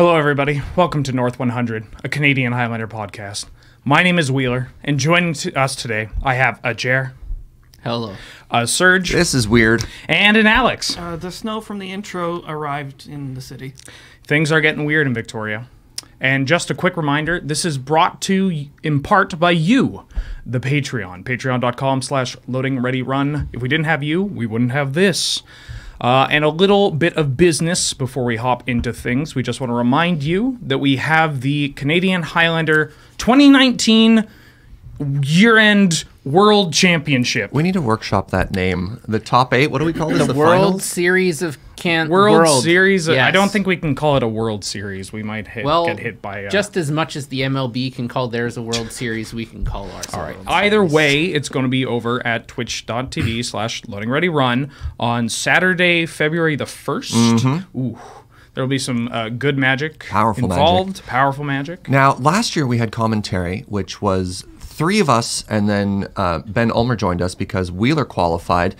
Hello, everybody. Welcome to North 100, a Canadian Highlander podcast. My name is Wheeler, and joining to us today, I have a Jer, Hello. a Serge, This is weird. and an Alex. Uh, the snow from the intro arrived in the city. Things are getting weird in Victoria. And just a quick reminder, this is brought to y- in part by you, the Patreon. Patreon.com slash loading ready run. If we didn't have you, we wouldn't have this. Uh, and a little bit of business before we hop into things. We just want to remind you that we have the Canadian Highlander 2019 year end World Championship. We need to workshop that name. The top eight. What do we call this? The, The, World finals? Series of Can World, Series. I Yes. don't think we can call it a World Series. We might hit, Well, get hit by uh, just as much as the MLB can call theirs a World Series, we can call ours. All a right. World Either Series. way, it's going to be over at twitch.tv slash loading ready run on Saturday, February the 1st. Ooh. There'll be some uh, good magic Powerful magic. Powerful magic. Now, last year we had commentary, which was three of us, and then uh, Ben Ulmer joined us because Wheeler qualified.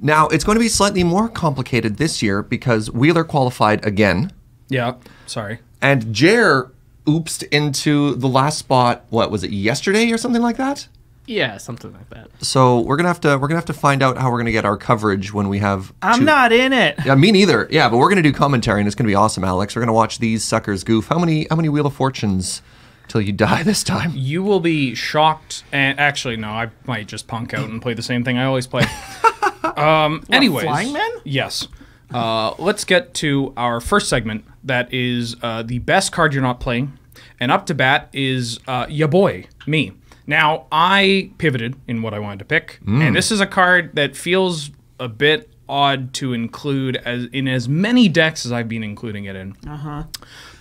Now, it's going to be slightly more complicated this year because Wheeler qualified again, Yeah. Sorry. and Jer oopsed into the last spot. What was it? Yesterday or something like that. Yeah, something like that. So we're gonna have to we're gonna have to find out how we're gonna get our coverage when we have. I'm two- not in it. Yeah, me neither. Yeah, but we're gonna do commentary and it's gonna be awesome, Alex. We're gonna watch these suckers goof. How many how many Wheel of Fortunes till you die this time? You will be shocked. And actually, no, I might just punk out and play the same thing I always play. um, anyways. Flying Men? Yes. Uh, let's get to our first segment. That is uh, the best card you're not playing, and up to bat is uh, ya boy, me. Now I pivoted in what I wanted to pick, and this is a card that feels a bit odd to include as in as many decks as I've been including it in. Uh-huh.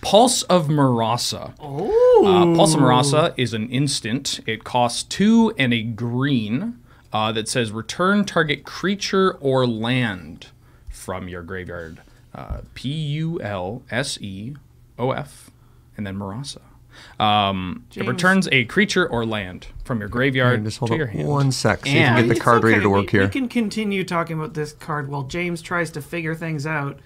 Pulse of Murasa. Oh. Uh, Pulse of Murasa is an instant. It costs two and a green uh, that says return target creature or land from your graveyard. Uh, P U L S E O F, and then Murasa. Um, it returns a creature or land from your graveyard Just hold to your on hand. one sec. So you And- can get the It's card ready okay. to work here. We can continue talking about this card while James tries to figure things out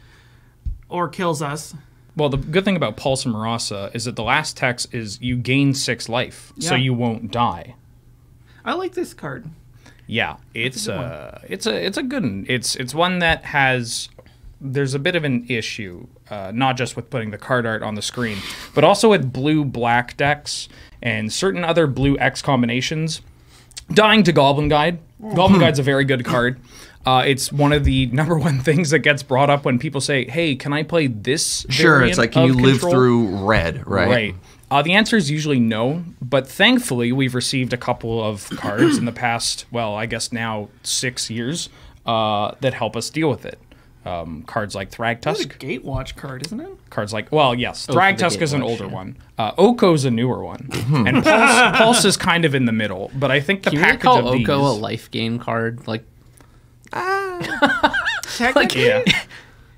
or kills us. Well, the good thing about Pulse of Murasa is that the last text is you gain six life, so you won't die. I like this card. Yeah, it's a, it's a it's a good one. It's it's one that has there's a bit of an issue, uh, not just with putting the card art on the screen, but also with blue black decks and certain other blue X combinations. Dying to Goblin Guide. Goblin Guide's a very good card. Uh, it's one of the number one things that gets brought up when people say, "Hey, can I play this?" Sure, it's like can you of live Control?" through red, right? Right. Uh, the answer is usually no, but thankfully we've received a couple of cards in the past, well, I guess now six years, uh, that help us deal with it. Um, cards like It's a Thragtusk, Gatewatch card, isn't it? cards like, well, yes, for the Thragtusk is an older yeah. one. Uh, Oko's a newer one, and Pulse, Pulse is kind of in the middle. But I think the Can you really package call of Oko a life gain card? Like Technically, yeah,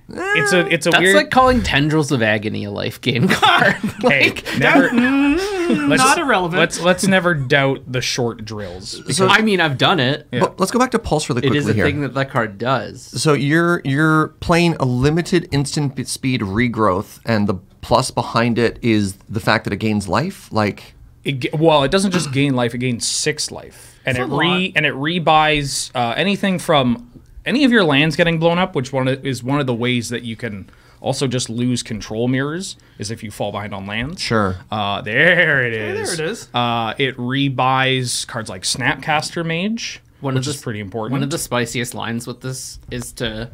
it's a it's a that's weird. like calling Tendrils of Agony a life gain card. hey, never, let's, not irrelevant. Let's let's never doubt the short drills. So, I mean, I've done it. but let's go back to Pulse really It quickly is a here. thing that that card does. So you're you're playing a limited instant b- speed regrowth, and the plus behind it is the fact that it gains life. Like, It, ga- well, it doesn't just gain life; it gains six life, and it That's a re lot. and it rebuys uh, anything from any of your lands getting blown up, which one is one of the ways that you can also just lose control mirrors is if you fall behind on lands. sure, Uh, there it there is. it is. Uh, it rebuys cards like Snapcaster Mage, One which of the is pretty important. One of the spiciest lines with this is to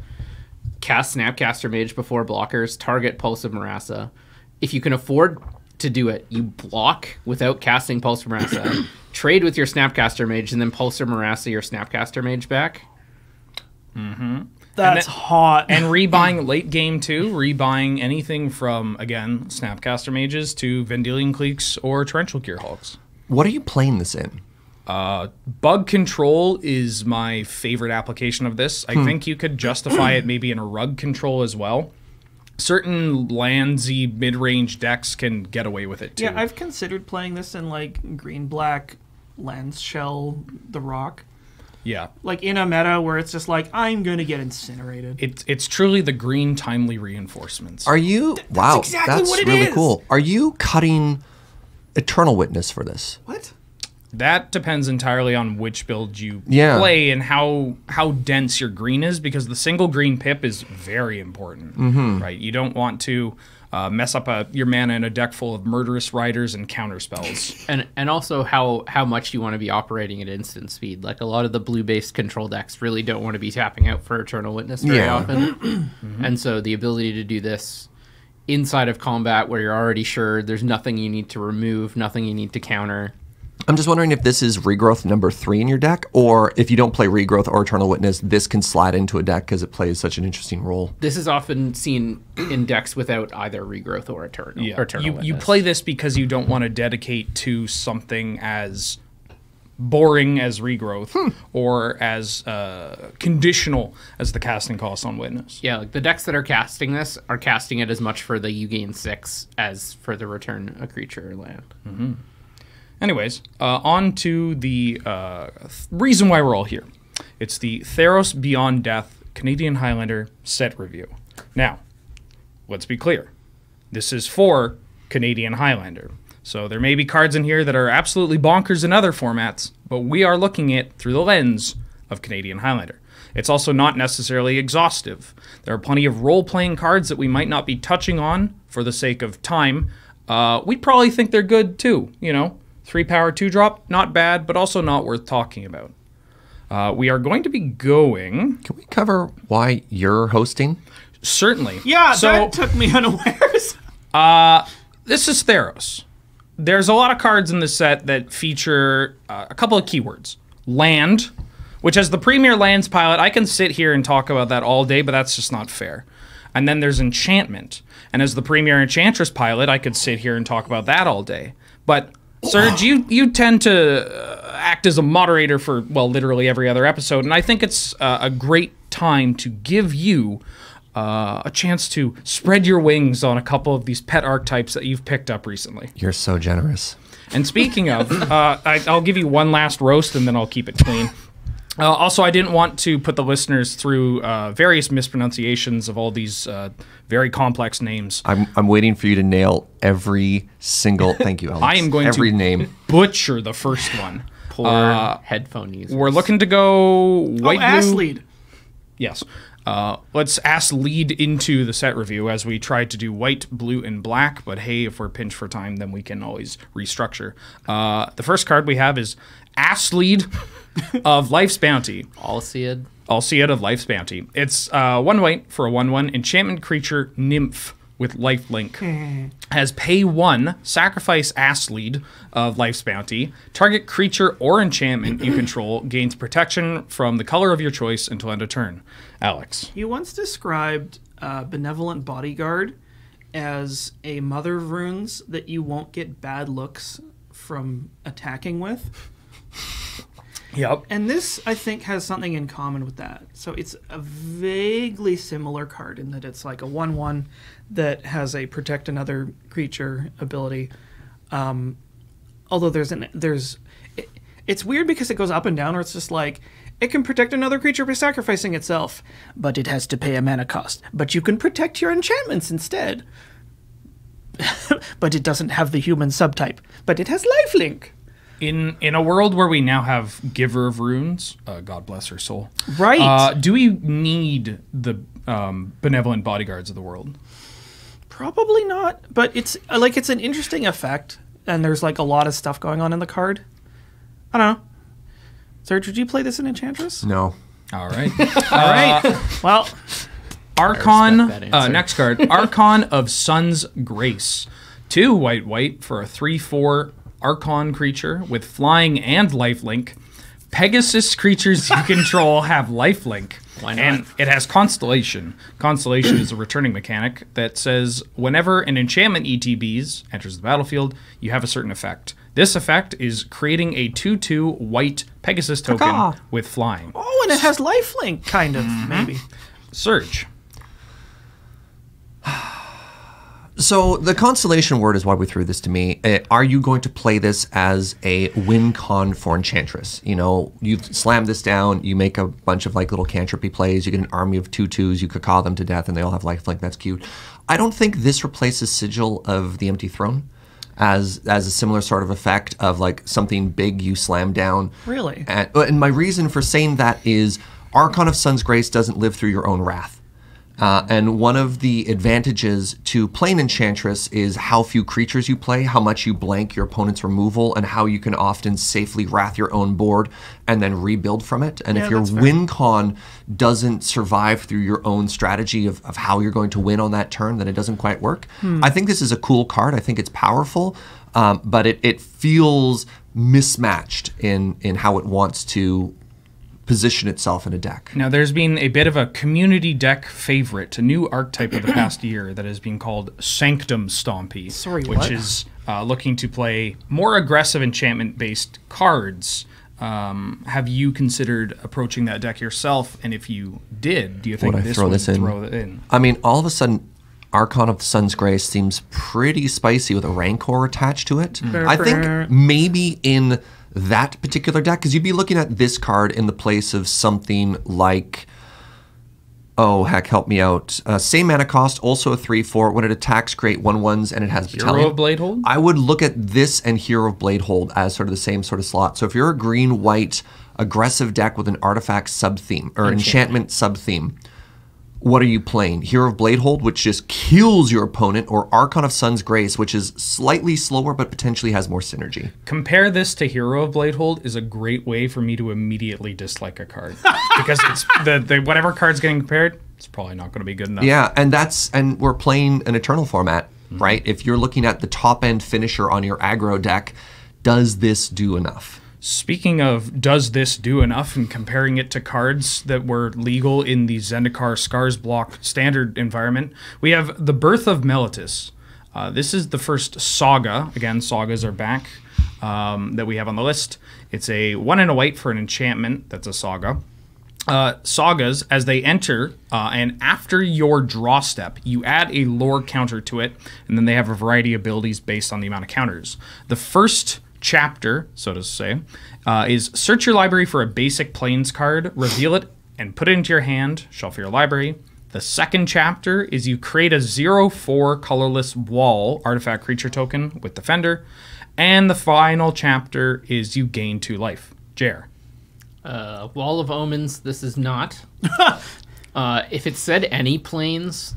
cast Snapcaster Mage before blockers, target Pulse of Murasa. If you can afford to do it, you block without casting Pulse of Murasa, trade with your Snapcaster Mage, and then Pulse of Murasa your Snapcaster Mage back. Mm-hmm. That's hot. and rebuying late game too, rebuying anything from again Snapcaster Mages to Vendilion Cliques or Torrential Gearhulks. what are you playing this in? Uh, bug control is my favorite application of this. I hmm. think you could justify it maybe in a rug control as well. Certain landsy mid-range decks can get away with it too. yeah, I've considered playing this in like green black lens shell the rock. Yeah. Like in a meta where it's just like I'm gonna get incinerated. It's it's truly the green timely reinforcements. Are you? wow, exactly that's what it really is. cool. Are you cutting Eternal Witness for this? what? that depends entirely on which build you Yeah. play and how how dense your green is because the single green pip is very important. Mm-hmm. Right? You don't want to uh, mess up a, your mana in a deck full of murderous riders and counter spells. and and also how how much you want to be operating at instant speed. Like a lot of the blue based control decks really don't want to be tapping out for Eternal Witness very Yeah. often, and so the ability to do this inside of combat where you're already sure there's nothing you need to remove, nothing you need to counter. I'm just wondering if this is regrowth number three in your deck, or if you don't play regrowth or Eternal Witness, this can slide into a deck because it plays such an interesting role. This is often seen in decks without either regrowth or Eternal. or Eternal you you play this because you don't want to dedicate to something as boring as regrowth Hmm. or as uh, conditional as the casting cost on witness. Yeah, like the decks that are casting this are casting it as much for the you gain six as for the return a creature or land. Anyways, uh, on to the uh, th- reason why we're all here. It's the Theros Beyond Death Canadian Highlander set review. Now, let's be clear. This is for Canadian Highlander. So there may be cards in here that are absolutely bonkers in other formats, but we are looking at through the lens of Canadian Highlander. It's also not necessarily exhaustive. There are plenty of role playing cards that we might not be touching on for the sake of time. Uh, we probably think they're good too, you know. Three power, two drop, not bad, but also not worth talking about. Uh, we are going to be going, Can we cover why you're hosting? certainly. Yeah, so that took me unawares. this is Theros. There's a lot of cards in this set that feature uh, a couple of keywords. Land, which as the premier lands pilot, I can sit here and talk about that all day, but that's just not fair. And then there's enchantment. And as the premier enchantress pilot, I could sit here and talk about that all day. But Serge, you you tend to uh, act as a moderator for well, literally every other episode, and I think it's uh, a great time to give you uh, a chance to spread your wings on a couple of these pet archetypes that you've picked up recently. You're so generous. And speaking of, uh, I, I'll give you one last roast and then I'll keep it clean. Uh, also, I didn't want to put the listeners through uh, various mispronunciations of all these uh, very complex names. I'm, I'm waiting for you to nail every single. Thank you, Alex. I am going every to name. butcher the first one. Poor Uh, headphone users. We're looking to go Oh, white ass lead. Yes. Uh, let's ask lead into the set review as we tried to do white, blue, and black. But hey, if we're pinched for time, then we can always restructure. Uh, the first card we have is Ass Lead of Life's Bounty. Alseid. I'll see it of Life's Bounty. It's uh, one white for a 1 1 enchantment creature nymph with life link. Has pay one, sacrifice Ass Lead of Life's Bounty. Target creature or enchantment you control gains protection from the color of your choice until end of turn. Alex. You once described uh, benevolent bodyguard as a mother of runes that you won't get bad looks from attacking with. Yep. And this, I think, has something in common with that. So it's a vaguely similar card in that it's like a 1 1 that has a protect another creature ability. Um, although there's an. there's it, It's weird because it goes up and down, where it's just like. It can protect another creature by sacrificing itself, but it has to pay a mana cost. But you can protect your enchantments instead. but it doesn't have the human subtype. But it has lifelink. In in a world where we now have Giver of Runes, uh, God bless her soul. Right. Uh, do we need the um, benevolent bodyguards of the world? Probably not, but it's uh, like it's an interesting effect, and there's like a lot of stuff going on in the card. I don't know. Serge, would you play this in Enchantress? No. All right. All right. well, Archon. I respect that Uh, next card. Archon of Sun's Grace. Two white white for a three four Archon creature with flying and lifelink. Pegasus creatures you control have lifelink. Why not? And it has Constellation. Constellation is a returning mechanic that says whenever an enchantment ETBs enters the battlefield, you have a certain effect. This effect is creating a 2 2 white Pegasus token with flying. oh, and it has lifelink, kind of, mm-hmm. maybe. Serge. So the constellation word is why we threw this to me. Uh, are you going to play this as a win con for Enchantress? You know, you slam this down, you make a bunch of like little cantripy plays, you get an army of two twos, you caw them to death, and they all have lifelink. That's cute. I don't think this replaces Sigil of the Empty Throne as as a similar sort of effect of like something big you slam down. Really? And, and my reason for saying that is Archon of Sun's Grace doesn't live through your own wrath. Uh, and one of the advantages to playing Enchantress is how few creatures you play, how much you blank your opponent's removal, and how you can often safely wrath your own board and then rebuild from it. And Yeah, if your win con doesn't survive through your own strategy of, of how you're going to win on that turn, then it doesn't quite work. Hmm. I think this is a cool card. I think it's powerful, um, but it, it feels mismatched in, in how it wants to position itself in a deck. Now, there's been a bit of a community deck favorite, a new archetype of the past year that has been called Sanctum Stompy. Sorry, which what? is uh, looking to play more aggressive enchantment based cards. Um, have you considered approaching that deck yourself? And if you did, do you think Would I this throw would this in? throw it in? I mean, all of a sudden, Archon of the Sun's Grace seems pretty spicy with a Rancor attached to it. I think maybe in that particular deck, because you'd be looking at this card in the place of something like. Oh, heck, help me out. Uh, same mana cost, also a 3 4. When it attacks, create 1 1s, and it has Hero battalion. of Bladehold? I would look at this and Hero of Bladehold as sort of the same sort of slot. So if you're a green white aggressive deck with an artifact sub theme or enchantment sub theme, what are you playing? Hero of Bladehold, which just kills your opponent, or Archon of Sun's Grace, which is slightly slower but potentially has more synergy. Compare this to Hero of Bladehold is a great way for me to immediately dislike a card because it's the, the whatever card's getting compared, it's probably not going to be good enough. Yeah, and that's and we're playing an Eternal format, mm-hmm. right? If you're looking at the top end finisher on your aggro deck, does this do enough? Speaking of, does this do enough? And comparing it to cards that were legal in the Zendikar Scars block standard environment, we have the Birth of Meletis. Uh, this is the first saga. Again, sagas are back um, that we have on the list. It's a one and a white for an enchantment. That's a saga. Uh, sagas, as they enter, uh, and after your draw step, you add a lore counter to it, and then they have a variety of abilities based on the amount of counters. The first chapter, so to say, uh, is search your library for a basic plains card, reveal it, and put it into your hand, shuffle your library. The second chapter is you create a 0 4 colorless wall artifact creature token with Defender. And the final chapter is you gain two life. Jer. Uh, Wall of Omens. This is not. uh, if it said any plains,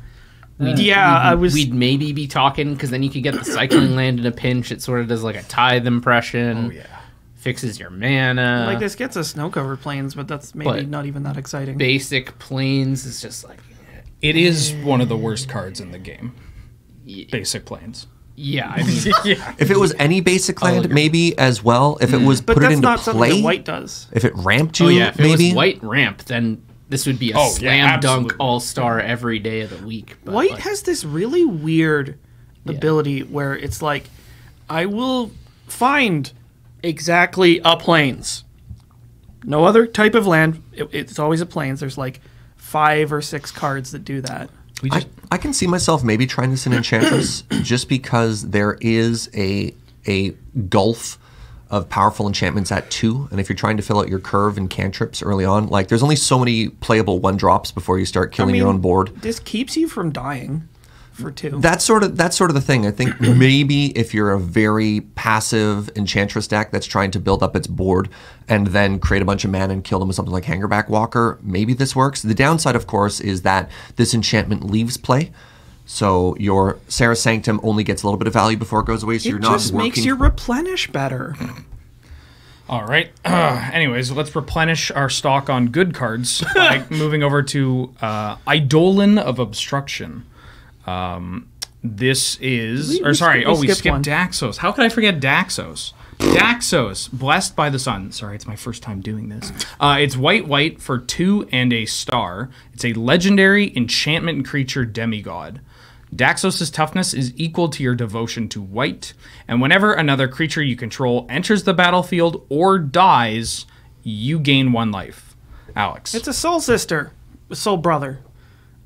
we'd, Yeah, we'd, I was- We'd maybe be talking because then you could get the cycling land in a pinch. It sort of does like a tithe impression. Oh, yeah. Fixes your mana. like this gets us snow covered plains, but that's maybe But- not even that exciting. basic plains is just like It is one of the worst cards in the game. Ye- Basic plains. yeah. I mean, yeah. If it was any basic oh, land, maybe as well. If it mm. was but put it that's into not something play, that white does. if it ramped oh, you, oh yeah. If maybe it was white ramp, then this would be a Oh, yeah, slam dunk all star every day of the week. But White like, has this really weird ability where it's like, I will find exactly a plains. No other type of land. It, it's always a plains. There's like five or six cards that do that. We I, I can see myself maybe trying this in Enchantress just because there is a a gulf of powerful enchantments at two, and if you're trying to fill out your curve and cantrips early on, like there's only so many playable one drops before you start killing your mean- own board. This keeps you from dying for two. That's sort of that's sort of the thing. I think maybe if you're a very passive enchantress deck that's trying to build up its board and then create a bunch of mana and kill them with something like Hangerback Walker, maybe this works. The downside, of course, is that this enchantment leaves play. So your Serra Sanctum only gets a little bit of value before it goes away. So it you're not just working. makes your replenish better. all right. anyways, let's replenish our stock on good cards by moving over to uh, Eidolon of Obstruction. Um, this is, We- or we sorry, skip- we oh, we skipped skipped. Daxos. How could I forget Daxos? Daxos, blessed by the sun. Sorry, it's my first time doing this. Uh, it's white, white for two and a star. It's a legendary enchantment creature demigod. Daxos' toughness is equal to your devotion to white, and whenever another creature you control enters the battlefield or dies, you gain one life. Alex. It's a soul sister, soul brother.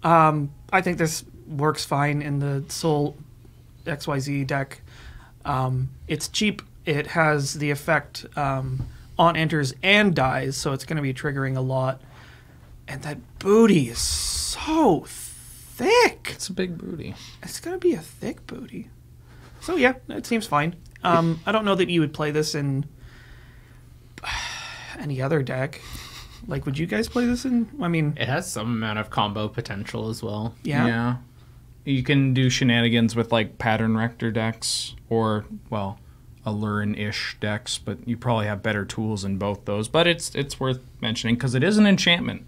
Um, I think this works fine in the soul XYZ deck. Um, it's cheap. It has the effect um, on enters and dies, so it's going to be triggering a lot. And that booty is so thick. It's a big booty. It's going to be a thick booty. So yeah, it seems fine. Um, I don't know that you would play this in any other deck. Like, would you guys play this in? I mean, It has some amount of combo potential as well. yeah. Yeah. You can do shenanigans with like pattern rector decks or well, Aluren-ish decks, but you probably have better tools in both those. But it's it's worth mentioning because it is an enchantment.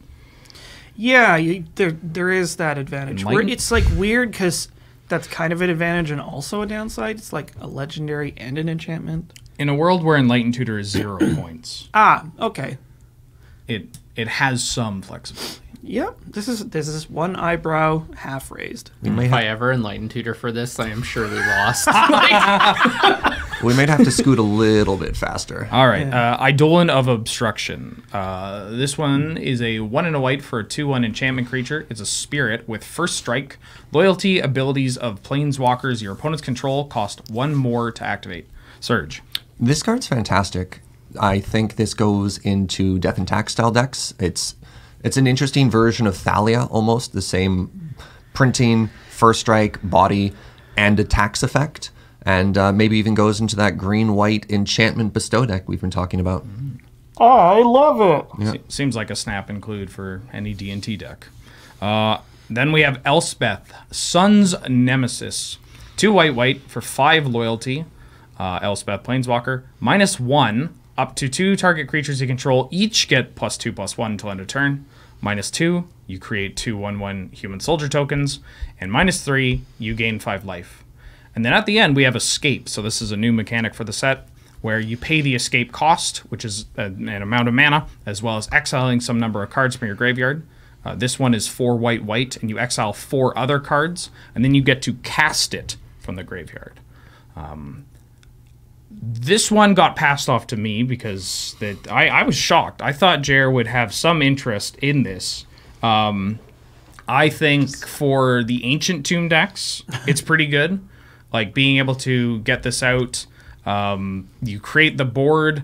Yeah, you, there there is that advantage. Where it's like weird because that's kind of an advantage and also a downside. It's like a legendary and an enchantment. In a world where Enlightened Tutor is zero points, Ah, okay. it it has some flexibility. Yep. This is this is one eyebrow half raised. If I ever enlighten tutor for this, I am surely lost. we might have to scoot a little bit faster. All right, uh, Eidolon of Obstruction. Uh, this one is a one and a white for a two-one enchantment creature. It's a spirit with first strike. Loyalty abilities of planeswalkers your opponents control cost one more to activate. Serge. This card's fantastic. I think this goes into Death and Tax style decks. It's it's an interesting version of Thalia, almost the same printing, first strike, body, and a tax effect, and uh, maybe even goes into that green white enchantment bestow deck we've been talking about. Oh, I love it. Se- Seems like a snap include for any D and T deck. Uh, then we have Elspeth, Sun's Nemesis, two white white for five loyalty. Uh, Elspeth Planeswalker minus one up to two target creatures you control each get plus two plus one until end of turn. Minus two, you create two one one human soldier tokens, and minus three, you gain five life. And then at the end, we have escape. So this is a new mechanic for the set where you pay the escape cost, which is an amount of mana, as well as exiling some number of cards from your graveyard. Uh, this one is four white white, and you exile four other cards, and then you get to cast it from the graveyard. Um, this one got passed off to me because that I, I was shocked. I thought Jer would have some interest in this. Um, I think for the ancient tomb decks, it's pretty good. Like being able to get this out, um, you create the board,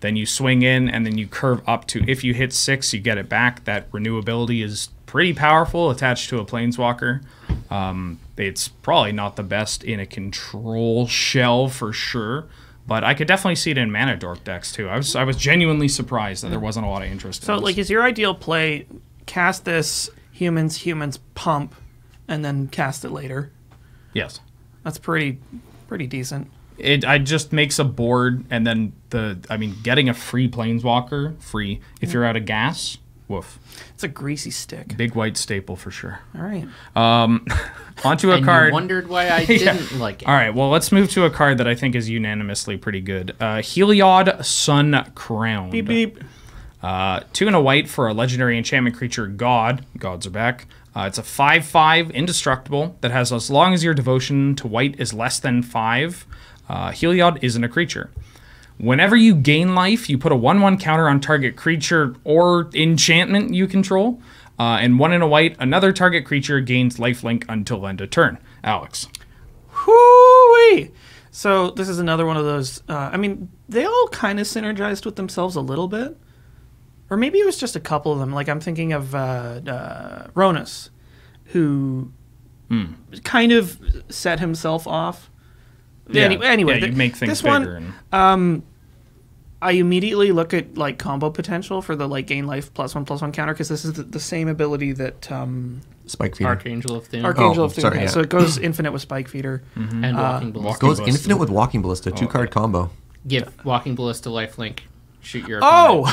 then you swing in, and then you curve up to. If you hit six, you get it back. That renewability is pretty powerful, attached to a planeswalker. Um, it's probably not the best in a control shell for sure, but I could definitely see it in mana dork decks too. I was I was genuinely surprised that there wasn't a lot of interest. So, in like, is your ideal play cast this humans humans pump, and then cast it later? yes. That's pretty pretty decent. It I just makes a board and then the I mean getting a free planeswalker free if you're out of gas. Woof. It's a greasy stick. Big white staple for sure. All right. Um, Onto a and card. you wondered why I didn't like it. All right, well, let's move to a card that I think is unanimously pretty good. Uh, Heliod Sun Crown. Beep beep. Uh, two and a white for a legendary enchantment creature, God. Gods are back. Uh, it's a 5 5 indestructible that has as long as your devotion to white is less than 5. Uh, Heliod isn't a creature. Whenever you gain life, you put a 1 1 counter on target creature or enchantment you control. Uh, and one in a white, another target creature gains lifelink until end of turn. Alex. Whoo-wee! So this is another one of those. Uh, I mean, they all kind of synergized with themselves a little bit, or maybe it was just a couple of them. Like I'm thinking of uh, uh, Ronus, who kind of set himself off. Any- anyway, yeah, you th- make things this bigger. one, and, I immediately look at like combo potential for the like gain life plus one plus one counter because this is the, the same ability that um, Spike feeder. Archangel of Thune Archangel Oh, of Thune sorry, yeah. So it goes infinite with Spike Feeder. and Walking Ballista. Goes Ballista. infinite with Walking Ballista, two card combo. Give Walking Ballista lifelink. Shoot your Oh,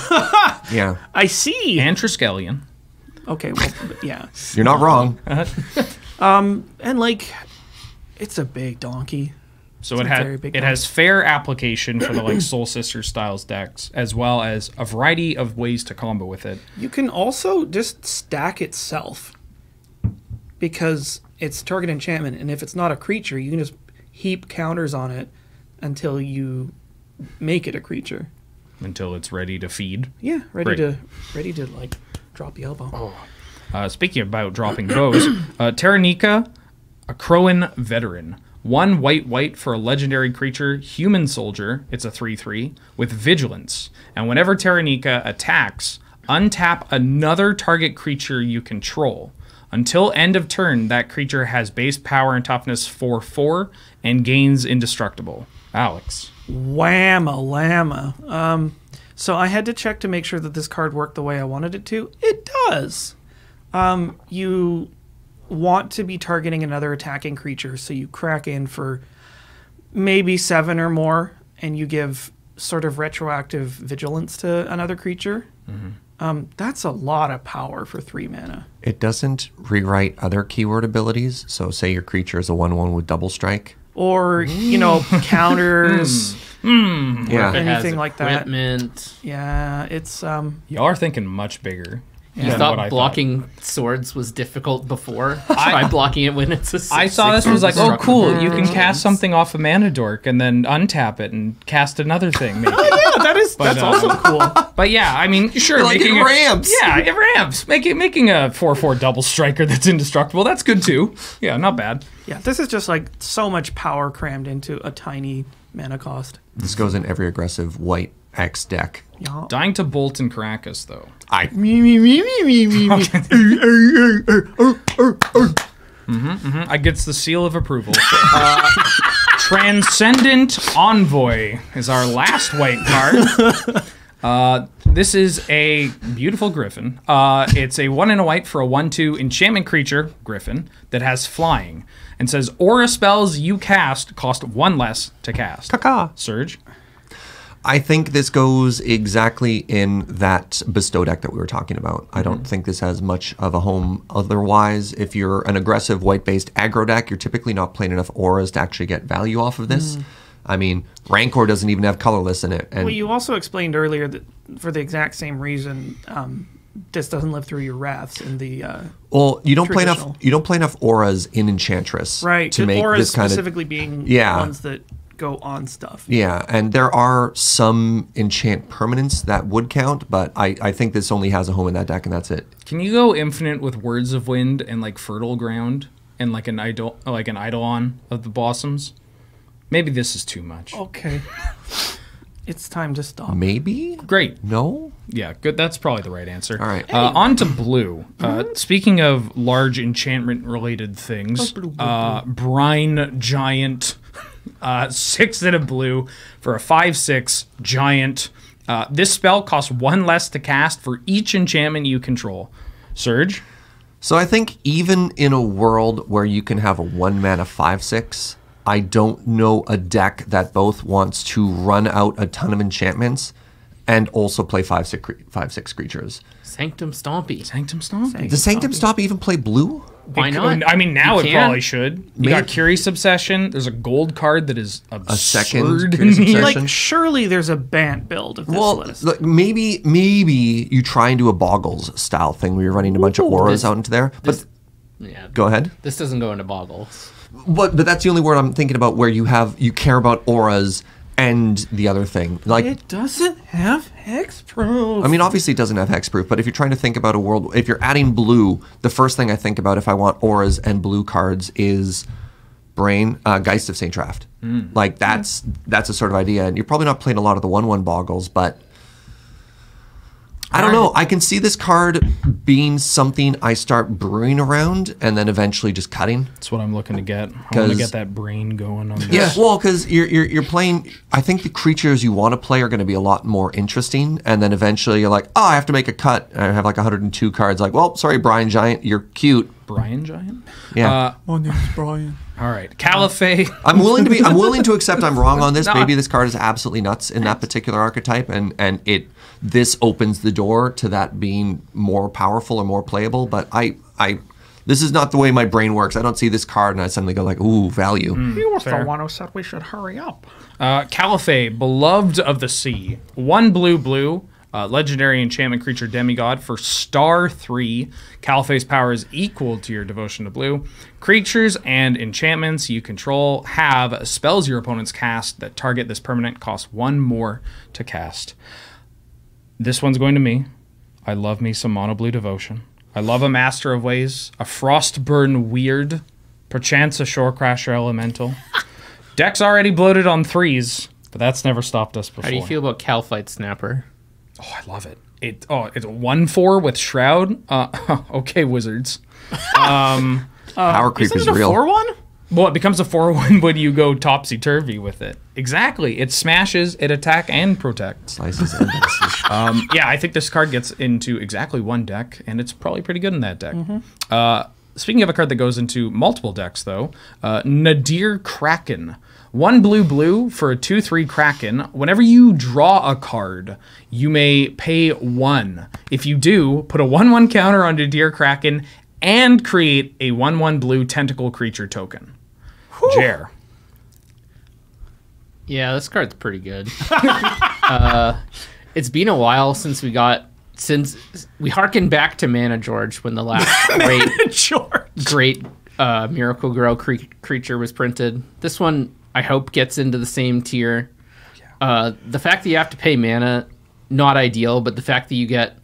Yeah, I see. and Triskelion. Okay, well, yeah. you're not wrong. um, And like, it's a big donkey. So It's it has it one. has fair application for the like Soul Sister styles decks, as well as a variety of ways to combo with it. You can also just stack itself because it's target enchantment, and if it's not a creature, you can just heap counters on it until you make it a creature. Until it's ready to feed. Yeah, ready Great. to ready to like drop the elbow. Uh, speaking about dropping bows, uh, Taranika, a Crowan veteran. One white white for a legendary creature, human soldier. It's a 3 3 with vigilance. And whenever Taranika attacks, untap another target creature you control. Until end of turn, that creature has base power and toughness 4 4 and gains indestructible. Alex. Whamma llama. Um, so I had to check to make sure that this card worked the way I wanted it to. It does. Um, you want to be targeting another attacking creature, so you crack in for maybe seven or more, and you give sort of retroactive vigilance to another creature. Um, that's a lot of power for three mana. It doesn't rewrite other keyword abilities. So, say your creature is a 1 1 with double strike. Or, you know, mm. counters. Mm. Mm. Yeah. It has Anything like that. equipment. Yeah, it's um Y'all are thinking much bigger. You than what thought I blocking swords was difficult before. Try blocking it when it's a six, I saw this was like, oh, cool. You can cast something off a mana dork and then untap it and cast another thing. Maybe. yeah, that is that's uh, also cool. but yeah, I mean, sure, Like making it a- ramps. yeah, it ramps. Making making a four four double striker that's indestructible. That's good too. Yeah, not bad. Yeah, this is just like so much power crammed into a tiny mana cost. This goes in every aggressive white X deck. Yeah. Dying to Bolt and Karakas though. I Me me me me me me. me. I gets the seal of approval. Uh, Transcendent Envoy is our last white card. Uh, this is a beautiful griffin. Uh, it's a one and a white for a one-two enchantment creature, griffin, that has flying, and says aura spells you cast cost one less to cast. Caca. Serge. I think this goes exactly in that bestow deck that we were talking about. I don't think this has much of a home otherwise. If you're an aggressive white based aggro deck, you're typically not playing enough auras to actually get value off of this. I mean, Rancor doesn't even have colorless in it. And Well, you also explained earlier that for the exact same reason, um, this doesn't live through your wraths in the uh, well, you don't play enough you don't play enough auras in Enchantress right to make auras this kind of specifically being Yeah. ones that go on stuff. Yeah, and there are some enchant permanents that would count, but I, I think this only has a home in that deck, and that's it. Can you go infinite with words of wind and like fertile ground and like an idol like an eidolon of the blossoms? Maybe this is too much. Okay. it's time to stop. Maybe? Great. No? Yeah, good. That's probably the right answer. All right. Uh, on to blue. Uh, speaking of large enchantment related things, uh, brine giant, uh, six in a blue for a five six giant. Uh, this spell costs one less to cast for each enchantment you control. Serge. So I think even in a world where you can have a one mana 5 6, I don't know a deck that both wants to run out a ton of enchantments and also play 5 6, cre- five, creatures. Sanctum Stompy. Sanctum Stomp. Does Sanctum Stop even play blue? Why It not? I mean, now You it can. probably should. You Maybe- got Curious Obsession. There's a gold card that is absurd. second in Curious Obsession. Like, surely there's a Bant build of this Well, list. look, maybe maybe you try and do a Boggles style thing where you're running a bunch of auras This- out into there. But Yeah. go ahead. This doesn't go into boggles. But but that's the only word I'm thinking about where you have you care about auras and the other thing. Like it doesn't have hexproof. I mean, obviously it doesn't have hexproof, but if you're trying to think about a world, if you're adding blue, the first thing I think about if I want auras and blue cards is Brain, uh, Geist of Saint Traft. Like that's that's a sort of idea, and you're probably not playing a lot of the one-one boggles, but I don't know. I can see this card being something I start brewing around, and then eventually just cutting. That's what I'm looking to get. I want to 'Cause- get that brain going on this. Yeah, well, because you're, you're you're playing. I think the creatures you want to play are going to be a lot more interesting, and then eventually you're like, oh, I have to make a cut. And I have like 102 cards. Like, well, sorry, Brian Giant, you're cute. Brian Giant? Yeah. Uh, My name's Brian. all right. Callaphe. I'm willing to be. I'm willing to accept I'm wrong on this. Maybe this card is absolutely nuts in that particular archetype, and and it this opens the door to that being more powerful or more playable. But I I this is not the way my brain works. I don't see this card and I suddenly go like, ooh, value. You were Fair. the one who said we should hurry up. Uh, Callaphe, beloved of the sea. One blue, blue. Uh, legendary enchantment creature demigod for star three. Callaphe's power is equal to your devotion to blue. Creatures and enchantments you control have spells your opponents cast that target this permanent cost one more to cast. This one's going to me. I love me some mono blue devotion. I love a master of waves, a frostburn weird, perchance a shore crasher elemental. Deck's already bloated on threes, but that's never stopped us before. How do you feel about Calcite Snapper? Oh, I love it. It oh, it's a one four with shroud. Uh, okay, wizards. Power creep Isn't is it a real. four one? Well, it becomes a four one when you go topsy turvy with it. Exactly. It smashes, it attack and protect. Slices and dices. Um, yeah, I think this card gets into exactly one deck, and it's probably pretty good in that deck. Uh, speaking of a card that goes into multiple decks, though, uh, Nadir Kraken. One blue blue for a 2 3 Kraken. Whenever you draw a card, you may pay one. If you do, put a 1 1 counter on Nadir Kraken and create a 1 1 blue tentacle creature token. Jer. Yeah, this card's pretty good. uh, it's been a while since we got since we harken back to Managorger when the last great George. great uh, Miracle Grow cre- creature was printed. This one I hope gets into the same tier. Uh, the fact that you have to pay mana, not ideal, but the fact that you get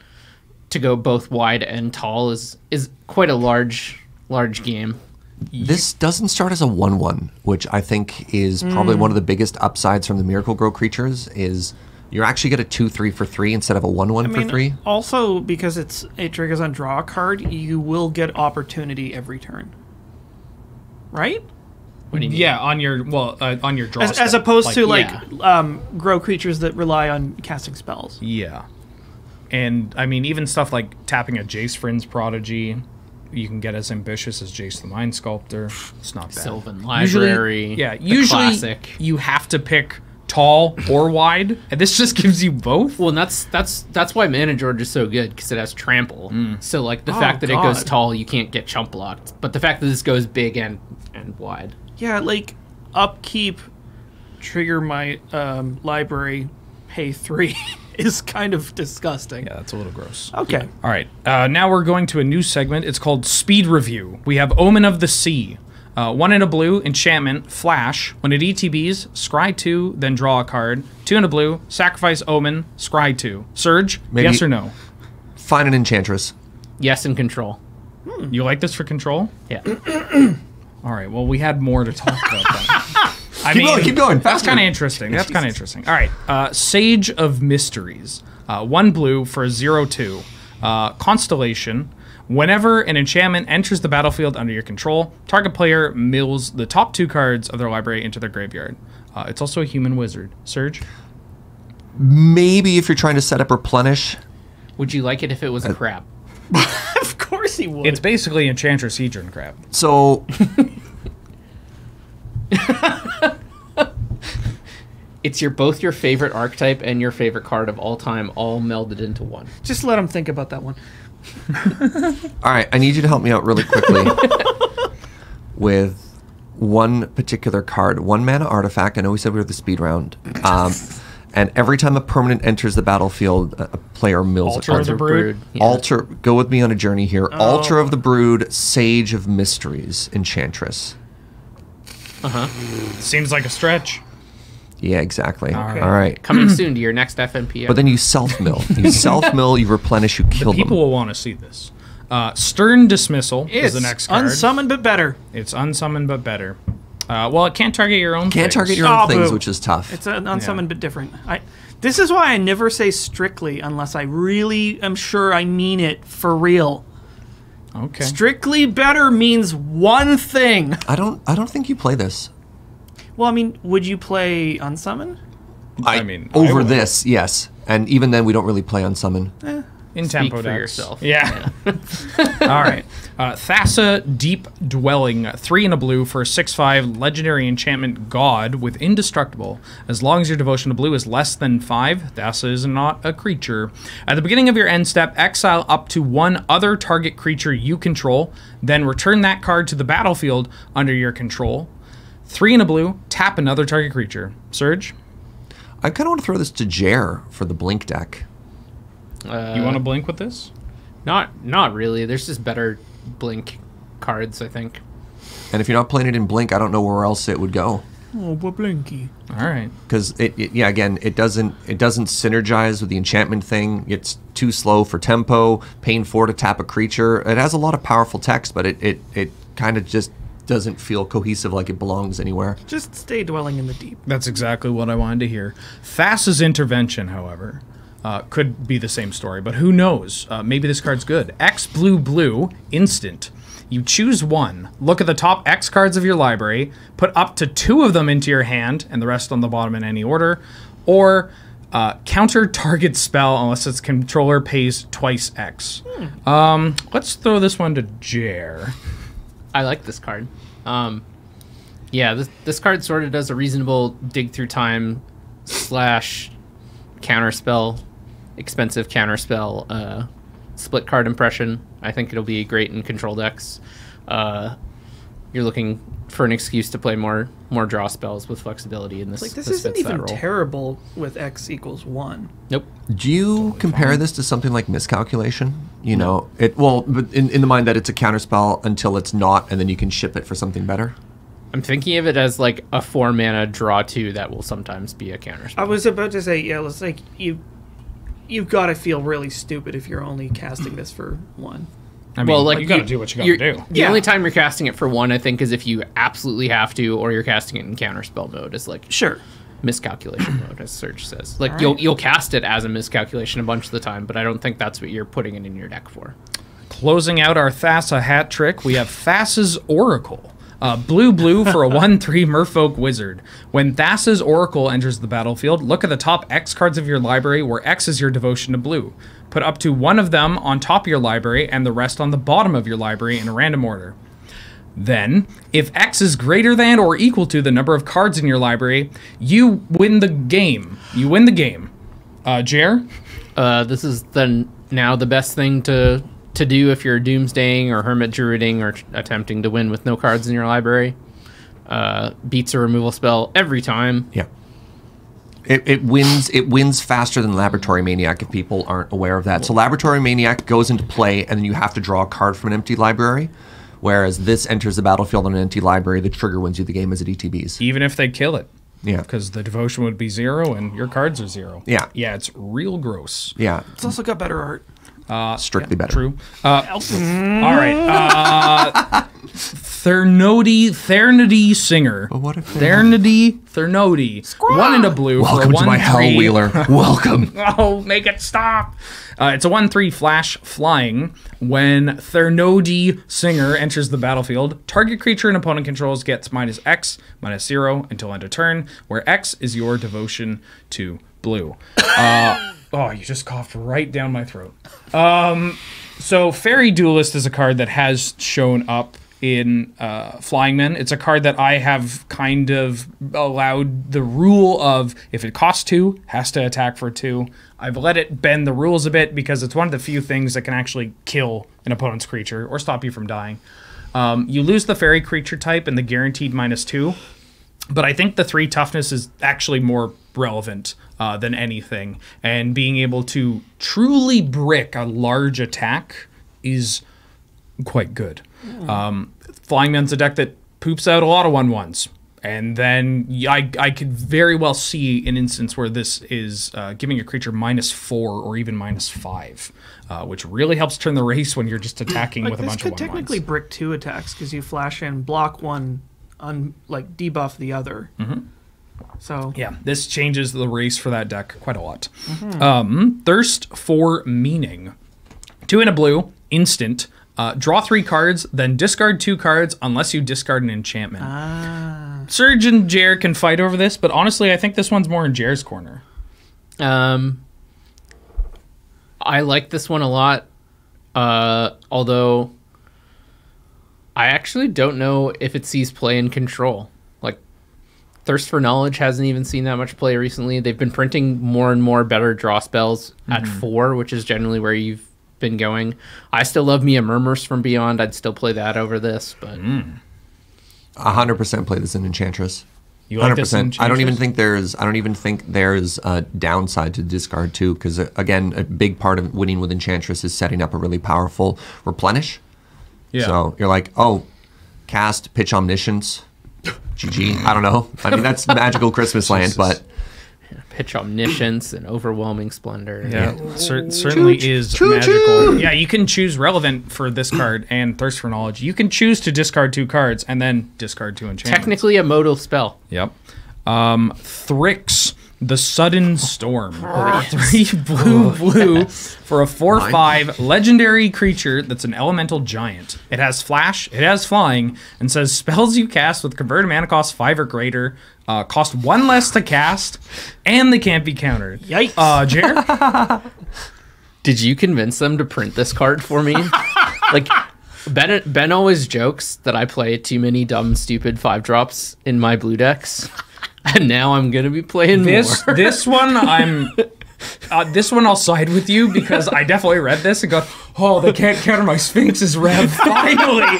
to go both wide and tall is is quite a large large game. This doesn't start as a one-one, which I think is probably one of the biggest upsides from the Miracle Grow creatures. Is you actually get a two-three for three instead of a one-one I for mean, three. also because it's it triggers on draw a card, you will get opportunity every turn. Right? What do you mean? Yeah, on your well, uh, on your draw. As, as step. opposed to like yeah. um, grow creatures that rely on casting spells. Yeah. And I mean, even stuff like tapping a Jace Vryn's Prodigy, you can get as ambitious as Jace the Mind Sculptor. It's not bad. Sylvan Usually- Library, yeah, the usually classic. you have to pick tall or wide, and this just gives you both. Well, and that's that's that's why Managorger is so good because it has trample. So like the Oh, fact that it goes tall, you can't get chump blocked. But the fact that this goes big and and wide. Yeah, like upkeep, trigger my um, library, pay three is kind of disgusting. Yeah, that's a little gross. Okay. All right, uh, now we're going to a new segment. It's called Speed Review. We have Omen of the Sea. Uh, one in a blue, enchantment, flash. When it ETBs, scry two, then draw a card. Two in a blue, sacrifice Omen, scry two. Serge, Maybe- yes or no? Find an enchantress. Yes, and control. You like this for control? Yeah. All right. Well, we had more to talk about. Then. I Keep going, keep going, That's kind of interesting. That's kind of interesting. All right. Uh, Sage of Mysteries. Uh, one blue for a zero two. Uh, Constellation. Whenever an enchantment enters the battlefield under your control, target player mills the top two cards of their library into their graveyard. Uh, it's also a human wizard. Serge. Maybe if you're trying to set up replenish. Would you like it if it was a crab? of course he would. It's basically Enchantress Hedron Crab. So It's your both your favorite archetype and your favorite card of all time, all melded into one. Just let them think about that one. All right, I need you to help me out really quickly with one particular card, one mana artifact. I know we said we were the speed round. Um, and every time a permanent enters the battlefield, a, a player mills Altar a of the card. Brood. Yeah. Altar, go with me on a journey here. Altar of the Brood, Sage of Mysteries, Enchantress. Seems like a stretch. Yeah, exactly. right. All right. Coming soon to your next FNP. But then you self mill. You self mill, you replenish, you kill the People them. will want to see this. Uh, Stern Dismissal is the next card. unsummoned but better. It's unsummoned but better. Uh, well, it can't target your own. Can't things. target your own Oh, things, boo. which is tough. It's an unsummoned but different. I. This is why I never say strictly unless I really am sure I mean it for real. Okay. Strictly better means one thing. I don't. I don't think you play this. Well, I mean, would you play unsummon? I mean, over would. this, yes. And even then, we don't really play on summon. Eh. In Speak tempo for decks. yourself. Yeah. All right. Uh, Thassa Deep Dwelling, three in a blue for a six-five legendary enchantment God with indestructible. As long as your devotion to blue is less than five, Thassa is not a creature. At the beginning of your end step, exile up to one other target creature you control, then return that card to the battlefield under your control. Three in a blue, tap another target creature. Serge, I kind of want to throw this to Jer for the Blink deck. Uh, you want to blink with this? Not not really. There's just better blink cards, I think. And if you're not playing it in Blink, I don't know where else it would go. Oh, but blinky. All right. Because it, it, yeah, again, it doesn't it doesn't synergize with the enchantment thing. It's too slow for tempo. Paying four to tap a creature. It has a lot of powerful text, but it it, it kind of just doesn't feel cohesive like it belongs anywhere. Just stay dwelling in the deep. That's exactly what I wanted to hear. Thassa's intervention, however, uh, could be the same story, but who knows? Uh, maybe this card's good. X blue blue instant. You choose one, look at the top X cards of your library, put up to two of them into your hand, and the rest on the bottom in any order, or uh, counter target spell unless its controller pays twice X. Um, let's throw this one to Jer. I like this card. Um, yeah, this this card sort of does a reasonable dig through time slash counter spell, expensive counter spell, uh, split card impression. I think it'll be great in control decks. Uh, you're looking for an excuse to play more more draw spells with flexibility, in this Like this, this isn't even role. terrible with x equals one. Nope. Do you compare this to something like miscalculation? You know, it well, but in, in the mind that it's a counterspell until it's not, and then you can ship it for something better. I'm thinking of it as like a four mana draw two that will sometimes be a counter I was about to say, yeah, it's like you, you've got to feel really stupid if you're only casting this for one. I mean, well, like you gotta you- do what you gotta do. The Yeah. only time you're casting it for one, I think, is if you absolutely have to, or you're casting it in counterspell mode, is like Sure. miscalculation mode, as Serge says. Like you'll you'll cast it as a miscalculation a bunch of the time, but I don't think that's what you're putting it in your deck for. Closing out our Thassa hat trick, we have Thassa's Oracle. Uh, blue blue for a 1 3 Merfolk Wizard. When Thassa's Oracle enters the battlefield, look at the top X cards of your library, where X is your devotion to blue. Put up to one of them on top of your library and the rest on the bottom of your library in a random order. Then, if X is greater than or equal to the number of cards in your library, you win the game. You win the game. Uh, Jer? Uh, this is then now the best thing to to do if you're doomsdaying or hermit druiding or tr- attempting to win with no cards in your library. Uh, beats a removal spell every time. Yeah. It, it wins it wins faster than Laboratory Maniac if people aren't aware of that. So Laboratory Maniac goes into play and then you have to draw a card from an empty library. Whereas this enters the battlefield on an empty library, the trigger wins you the game as it ETBs. even if they kill it. Yeah. Because the devotion would be zero and your cards are zero. Yeah. Yeah, it's real gross. Yeah. It's also got better art. Strictly better. True. Uh, all right. Uh, Thernody, Threnody Singer. But what if Thernody, Thernody. One in a blue for a Welcome to one my Hell Wheeler. Welcome. Oh, make it stop. Uh, it's a 1 3 flash flying. When Threnody Singer enters the battlefield, target creature an opponent controls gets minus X, minus 0 until end of turn, where X is your devotion to blue. Uh, oh, you just coughed right down my throat. Um, so, Faerie Duelist is a card that has shown up in uh, Flying Men. It's a card that I have kind of allowed the rule of if it costs two, has to attack for two. I've let it bend the rules a bit because it's one of the few things that can actually kill an opponent's creature or stop you from dying. Um, you lose the fairy creature type and the guaranteed minus two, but I think the three toughness is actually more relevant uh, than anything. And being able to truly brick a large attack is quite good. Um, Flying Man's a deck that poops out a lot of one ones. And then I, I could very well see an instance where this is uh, giving a creature minus four or even minus five, uh, which really helps turn the race when you're just attacking Like with a bunch could of one technically ones. brick two attacks because you flash in, block one, un, like debuff the other. Mm-hmm. So Yeah, this changes the race for that deck quite a lot. Um, Thirst for Meaning. Two in a blue, instant. Uh, draw three cards, then discard two cards unless you discard an enchantment. Serge and Jer can fight over this, but honestly, I think this one's more in Jer's corner. Um, I like this one a lot. Uh, although I actually don't know if it sees play in control. Like Thirst for Knowledge hasn't even seen that much play recently. They've been printing more and more better draw spells at mm-hmm. four, which is generally where you've been going. I still love Mia Murmurs from Beyond. I'd still play that over this, but mm. hundred percent play this in Enchantress. You like Hundred this in percent. I don't even think there's. I don't even think there's a downside to discard too, because uh, again, a big part of winning with Enchantress is setting up a really powerful replenish. Yeah. So you're like, oh, cast pitch omniscience, GG. I don't know. I mean, that's magical Christmas land, but Pitch omniscience and overwhelming splendor. Yeah, cer- certainly is magical. Yeah, you can choose relevant for this card and thirst for knowledge. You can choose to discard two cards and then discard two enchantments. Technically a modal spell. Yep. Um, Thryx, the sudden storm. Three blue blue for a four five legendary creature that's an elemental giant. It has flash, it has flying, and says spells you cast with converted mana cost five or greater uh, cost one less to cast, and they can't be countered. Yikes. Uh, Jer? Did you convince them to print this card for me? like Ben Ben always jokes that I play too many dumb, stupid five drops in my blue decks. And now I'm gonna be playing this more. this one I'm uh, this one I'll side with you because I definitely read this and go, oh, they can't counter my Sphinx's rev. Finally,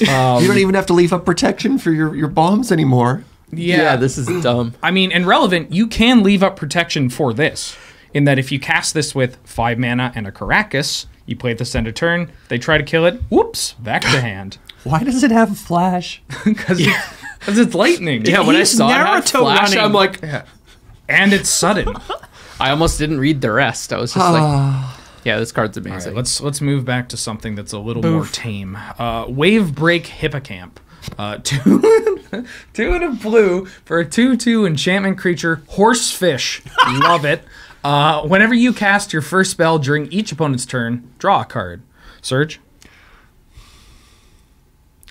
you don't even have to leave up protection for your, your bombs anymore. yeah. yeah, this is dumb. I mean, and relevant, you can leave up protection for this. In that, if you cast this with five mana and a Karakas, you play this end of turn. They try to kill it. Whoops, back to hand Why does it have flash? because it's lightning. Yeah, when I He's saw it Naruto flash, running. I'm like, and it's sudden. I almost didn't read the rest. I was just like, yeah, this card's All amazing. right, let's let's move back to something that's a little more tame. Uh, Wavebreak Hippocamp. Uh, two, two and a blue for a two-two enchantment creature, Horsefish. Love it. Uh, whenever you cast your first spell during each opponent's turn, draw a card. Serge.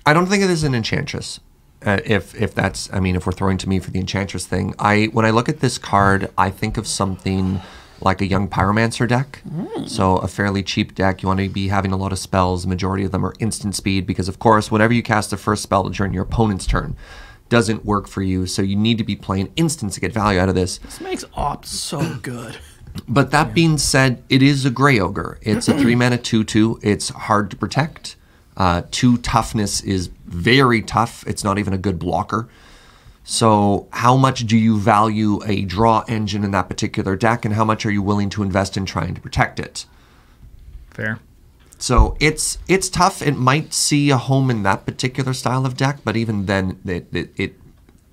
I don't think it is an enchantress. Uh, if if that's I mean if we're throwing to me for the enchantress thing, I when I look at this card, I think of something like a young pyromancer deck. So a fairly cheap deck. You want to be having a lot of spells. The majority of them are instant speed because of course whenever you cast the first spell during your opponent's turn, doesn't work for you. So you need to be playing instants to get value out of this. This makes opt so good. But that being said, it is a gray ogre. It's a three mana two two. It's hard to protect. Uh, two toughness is very tough. It's not even a good blocker. So, how much do you value a draw engine in that particular deck, and how much are you willing to invest in trying to protect it? Fair. So it's it's tough. It might see a home in that particular style of deck, but even then, it it, it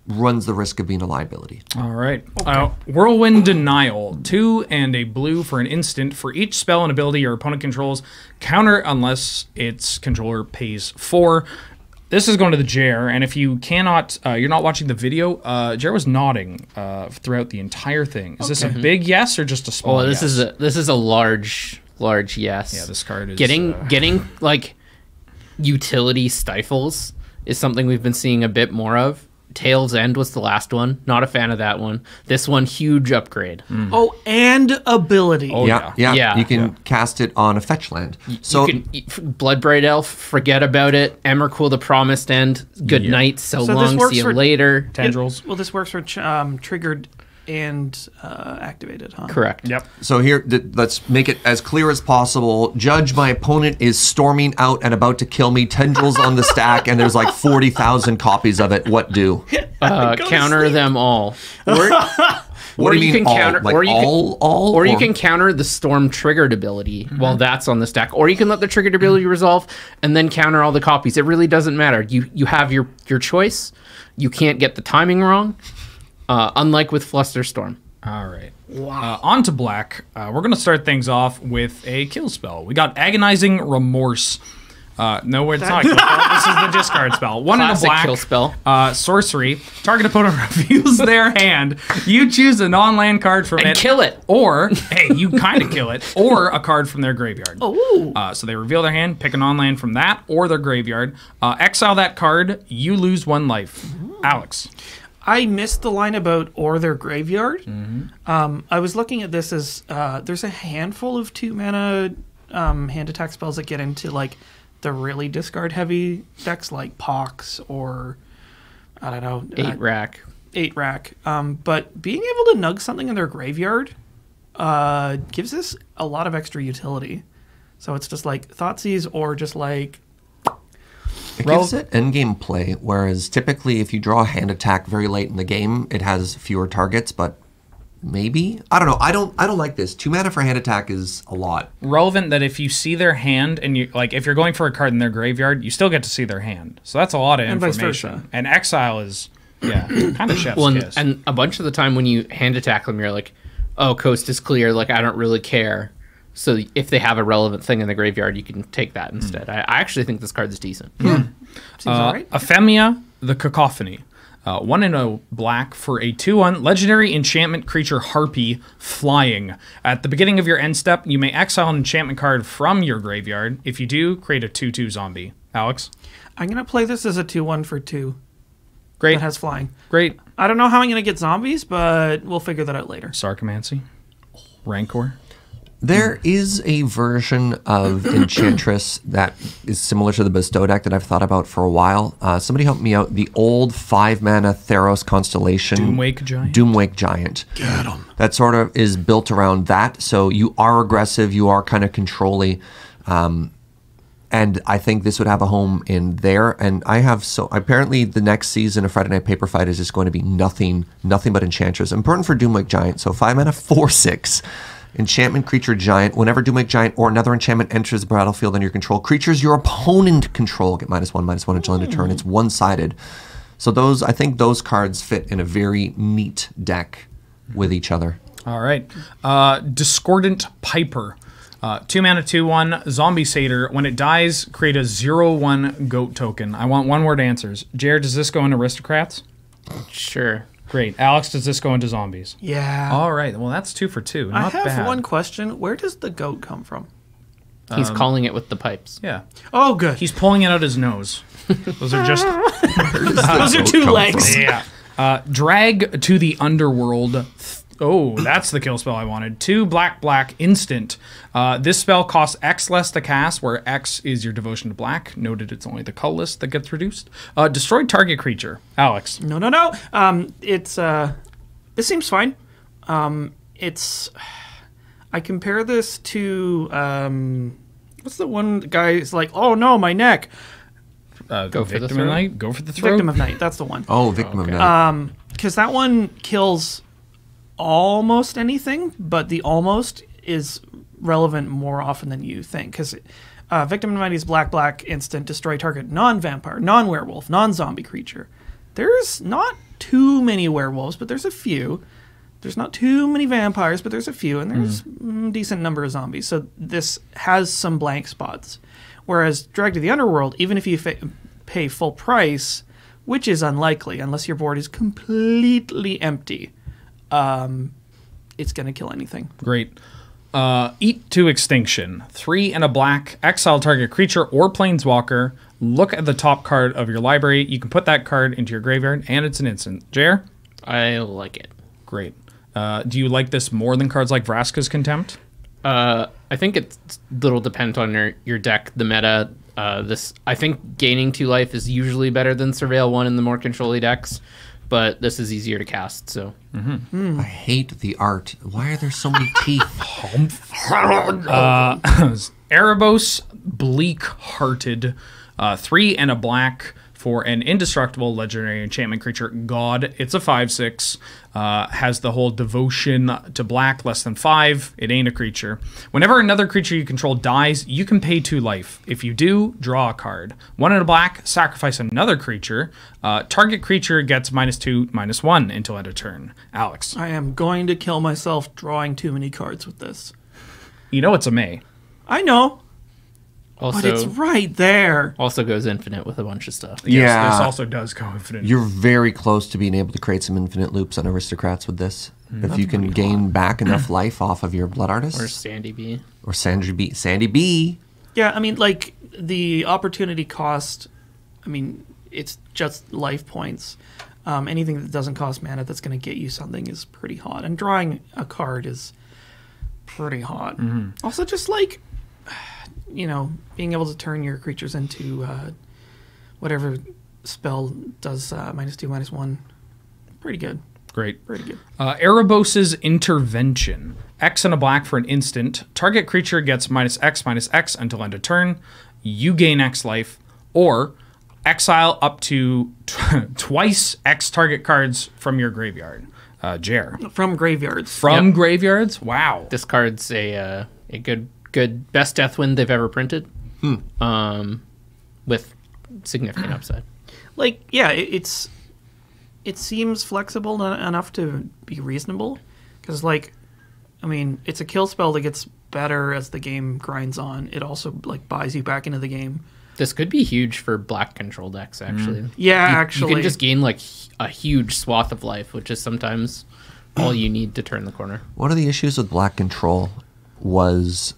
runs the risk of being a liability. All right. Uh, Whirlwind Denial. Two and a blue for an instant. For each spell and ability your opponent controls, counter unless its controller pays four. This is going to the Jer, and if you cannot, uh, you're not watching the video. Uh, Jer was nodding uh, throughout the entire thing. Is this a big yes or just a small? Oh, this yes? is a this is a large large yes. Yeah, this card is getting uh, getting like utility stifles is something we've been seeing a bit more of. Tale's End was the last one. Not a fan of that one. This one, huge upgrade. Oh, and ability. Oh, yeah, yeah, Yeah. You can Yeah. cast it on a fetch land. So you can, f- Bloodbraid Elf, forget about it. Emrakul, the Promised End, good Yeah. night, so, So long, see you for- later. tendrils. Well, this works for um, triggered and uh, activated, huh? Correct. Yep. So here, th- let's make it as clear as possible. Judge, my opponent is storming out and about to kill me. Tendrils on the stack, and there's like forty thousand copies of it. What do? Uh, counter sleep. them all. Or, What or do you, mean can all? counter, like or you all, can, all, or you can counter the storm triggered ability while that's on the stack, or you can let the triggered ability resolve and then counter all the copies. It really doesn't matter. You you have your your choice. You can't get the timing wrong. Uh, unlike with Flusterstorm. All right. Wow. Uh, on to black. Uh, we're going to start things off with a kill spell. We got agonizing remorse. Uh, no, it's not. A kill spell. This is the discard spell. One in a Classic black. kill spell. Uh, sorcery. Target opponent reveals their hand. You choose a non-land card from And it. kill it. Or hey, you kind of kill it. Or a card from their graveyard. Ooh. Uh, so they reveal their hand, pick a non-land from that or their graveyard. Uh, exile that card. You lose one life. Alex. I missed the line about or their graveyard. Mm-hmm. Um, I was looking at this as uh, there's a handful of two mana um, hand attack spells that get into like the really discard heavy decks like Pox or I don't know Eight uh, rack. eight rack. Um, but being able to nug something in their graveyard uh, gives us a lot of extra utility. So it's just like Thoughtseize or just like It gives it endgame play, whereas typically if you draw a hand attack very late in the game, it has fewer targets. But maybe I don't know. I don't. I don't like this. Two mana for hand attack is a lot. relevant that if you see their hand and you like if you're going for a card in their graveyard, you still get to see their hand. So that's a lot of And vice information. versa. And exile is Yeah, kind of chef's Well, and, kiss. and a bunch of the time when you hand attack them, you're like, "Oh, coast is clear. Like I don't really care." So if they have a relevant thing in the graveyard, you can take that instead. I, I actually think this card is decent. Seems Uh, alright. Aphemia, the Cacophony. Uh, one in a black for a 2 1 legendary enchantment creature Harpy flying. At the beginning of your end step, you may exile an enchantment card from your graveyard. If you do, create a 2 2 zombie. Alex? I'm gonna play this as a two one for two Great. that has flying. Great. I don't know how I'm gonna get zombies, but we'll figure that out later. Sarcomancy. Rancor. There is a version of Enchantress that is similar to the Bestow deck that I've thought about for a while. Uh, somebody help me out. The old five mana Theros constellation. Doomwake Giant. Doomwake Giant. Get him. That sort of is built around that. So you are aggressive, you are kind of controlly. Um, and I think this would have a home in there. And I have so apparently the next season of Friday Night Paper Fight is just going to be nothing, nothing but Enchantress. Important for Doomwake Giant. So five mana, four six. Enchantment creature giant. Whenever Doomwake Giant or another enchantment enters the battlefield under your control, creatures your opponent control get minus one, minus one until end of turn. It's one sided. So those, I think those cards fit in a very neat deck with each other. All right. Uh, Discordant Piper. Uh, two mana, two one zombie satyr. When it dies, create a zero one goat token. I want one word answers. Jared, does this go in aristocrats? Sure. Great. Alex, does this go into zombies? Yeah. All right. Well, that's two for two. I have bad. one question. Where does the goat come from? He's calling it with the pipes. Yeah. Oh, good. He's pulling it out his nose. Those are just Those are two come legs. yeah. Uh, drag to the underworld. Th- Oh, that's the kill spell I wanted. Two black, black, instant. Uh, this spell costs X less to cast, where X is your devotion to black. Noted it's only the cull list that gets reduced. Uh, destroy target creature. Alex. No, no, no. Um, it's uh, this seems fine. Um, it's. I compare this to um, what's the one guy is like? Oh no, my neck. Uh, Go for the victim throat. of night. Go for the throat. Victim of night. That's the one. Oh, Victim Okay. of Night. Um, Because that one kills almost anything, but the almost is relevant more often than you think. Because uh, Victim is black, black, instant, destroy target non vampire, non werewolf, non zombie creature. There's not too many werewolves, but there's a few. There's not too many vampires, but there's a few, and there's a decent number of zombies. So this has some blank spots. Whereas Drag to the Underworld, even if you fa- pay full price, which is unlikely unless your board is completely empty, um, it's going to kill anything. Great. Uh, eat to extinction. Three and a black. Exile target creature or planeswalker. Look at the top card of your library. You can put that card into your graveyard, and it's an instant. Jer? I like it. Great. Uh, do you like this more than cards like Vraska's Contempt? Uh, I think it's little dependent on your, your deck, the meta. Uh, this I think gaining two life is usually better than Surveil one in the more controlly decks, but this is easier to cast. So I hate the art. Why are there so many teeth? Erebos, bleak hearted. Uh, three and a black for an indestructible legendary enchantment creature, God. It's a 5 6. Uh, has the whole devotion to black, less than 5. It ain't a creature. Whenever another creature you control dies, you can pay 2 life. If you do, draw a card. One in a black, sacrifice another creature. Uh, target creature gets minus 2, minus 1 until end of turn. Alex. I am going to kill myself drawing too many cards with this. You know it's a May. I know, also but it's right there. also goes infinite with a bunch of stuff. Yes, Yeah. this also does go infinite. You're very close to being able to create some infinite loops on aristocrats with this. if you can gain back enough life off of your blood artist Or or, Sandy B. Or Sandy B. Sandy B. Yeah, I mean, like the opportunity cost. I mean, it's just life points. Um, anything that doesn't cost mana that's going to get you something is pretty hot, and drawing a card is pretty hot. Also, just like you know, being able to turn your creatures into uh, whatever spell does uh, minus two, minus one, pretty good. Great. Pretty good. Uh, Erebos' Intervention. X and a black for an instant. Target creature gets minus X minus X until end of turn. You gain X life. Or exile up to tw- twice X target cards from your graveyard. Uh, Jer. From graveyards. From Yep. graveyards? Wow. This card's a uh, a good good best Death Wind they've ever printed. Um, with significant upside. like yeah it, it's it seems flexible en- enough to be reasonable. Because, like, I mean, it's a kill spell that gets better as the game grinds on. It also like buys you back into the game. This could be huge for black control decks, actually. Yeah, You- actually, You can just gain like a huge swath of life, which is sometimes all you need to turn the corner. One of the issues with black control was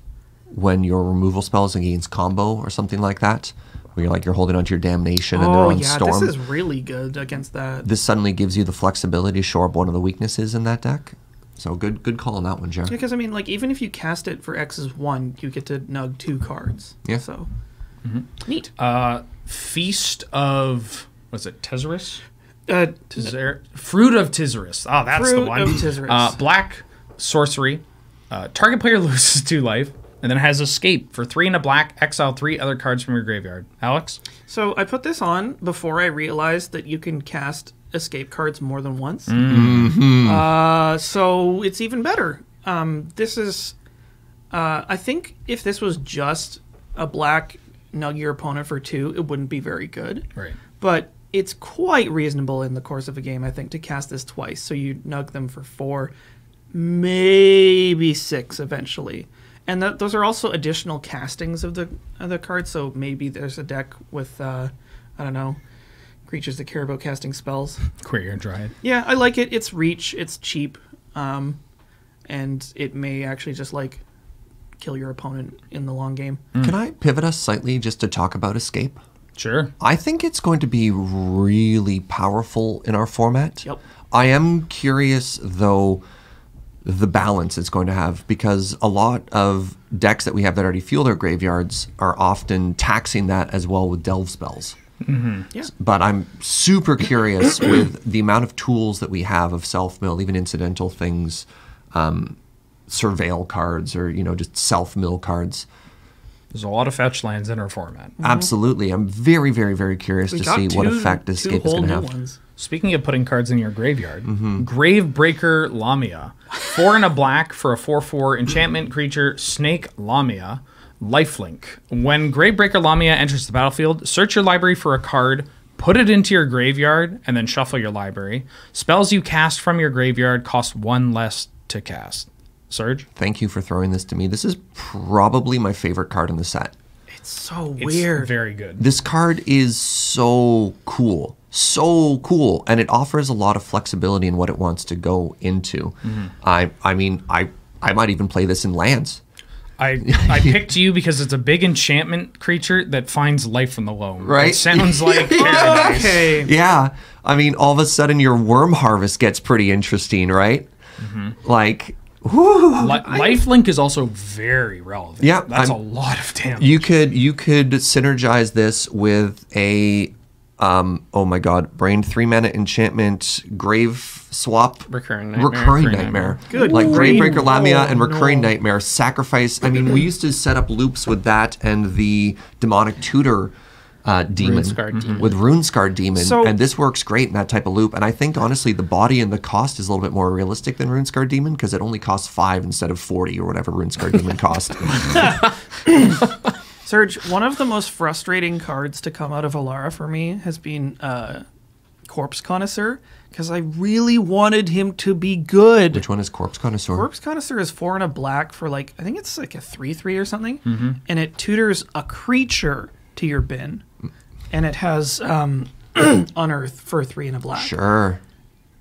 when your removal spells against combo or something like that, where you're like you're holding onto your damnation and they're oh on yeah, storm. this is really good against that. this suddenly gives you the flexibility to shore up one of the weaknesses in that deck. So good, good call on that one, Jer. Because I mean, like even if you cast it for X's one, you get to nug two cards. Yeah. So neat. Uh, Feast of was it Tezzerus? Uh, Tizzer- Fruit of Tizerus. Oh, that's the Fruit one. of Tizerus. Uh, black sorcery. Uh, target player loses two life, and then has escape for three and a black. Exile three other cards from your graveyard. Alex. so I put this on before I realized that you can cast escape cards more than once. Mm-hmm. Uh, so it's even better. Um, this is, uh, I think, if this was just a black nug your opponent for two, it wouldn't be very good. Right. but it's quite reasonable in the course of a game, I think, to cast this twice. So you nug them for four, maybe six eventually. And that, those are also additional castings of the of the card. So maybe there's a deck with, uh, I don't know, creatures that care about casting spells. Quirion Dryad. Yeah, I like it. It's reach. It's cheap, um, and it may actually just like kill your opponent in the long game. Can I pivot us slightly just to talk about escape? Sure. I think it's going to be really powerful in our format. Yep. I am curious though the balance it's going to have because a lot of decks that we have that already fuel their graveyards are often taxing that as well with delve spells. Yeah. But I'm super curious with the amount of tools that we have of self mill, even incidental things, um, surveil cards or you know just self mill cards. There's a lot of fetch lands in our format. Absolutely, I'm very, very, very curious We to got see what two- effect two escape is going to have. ones. Speaking of putting cards in your graveyard, mm-hmm. Gravebreaker Lamia. Four and a black for a 4 4 enchantment creature, Snake Lamia. Lifelink. When Gravebreaker Lamia enters the battlefield, search your library for a card, put it into your graveyard, and then shuffle your library. Spells you cast from your graveyard cost one less to cast. Serge? Thank you for throwing this to me. This is probably my favorite card in the set. It's so It's weird. very good. This card is so cool. So cool. And it offers a lot of flexibility in what it wants to go into. Mm-hmm. I I mean, I I might even play this in lands. I, I picked you because it's a big enchantment creature that finds life from the loam. Right. It sounds like paradise. okay. Yeah. I mean, all of a sudden your worm harvest gets pretty interesting, right? Mm-hmm. Like, whoo. Li- Lifelink is also very relevant. Yeah, that's I'm- a lot of damage. You could you could synergize this with a um oh my god, brain three mana enchantment grave swap Recurring nightmare. recurring Recurring nightmare. Good Like Gravebreaker grief. Lamia and Oh, recurring no. nightmare sacrifice. I mean, we used to set up loops with that and the demonic tutor uh, demon Runescarred Demon. with Runescar demon, So- and this works great in that type of loop. And I think honestly, the body and the cost is a little bit more realistic than Runescar demon because it only costs five instead of forty or whatever Runescar demon cost. Serge, one of the most frustrating cards to come out of Alara for me has been uh, Corpse Connoisseur because I really wanted him to be good. Which one is Corpse Connoisseur? Corpse Connoisseur is four and a black for like I think it's like a three three or something, and it tutors a creature to your bin, and it has um, unearth for three and a black. Sure.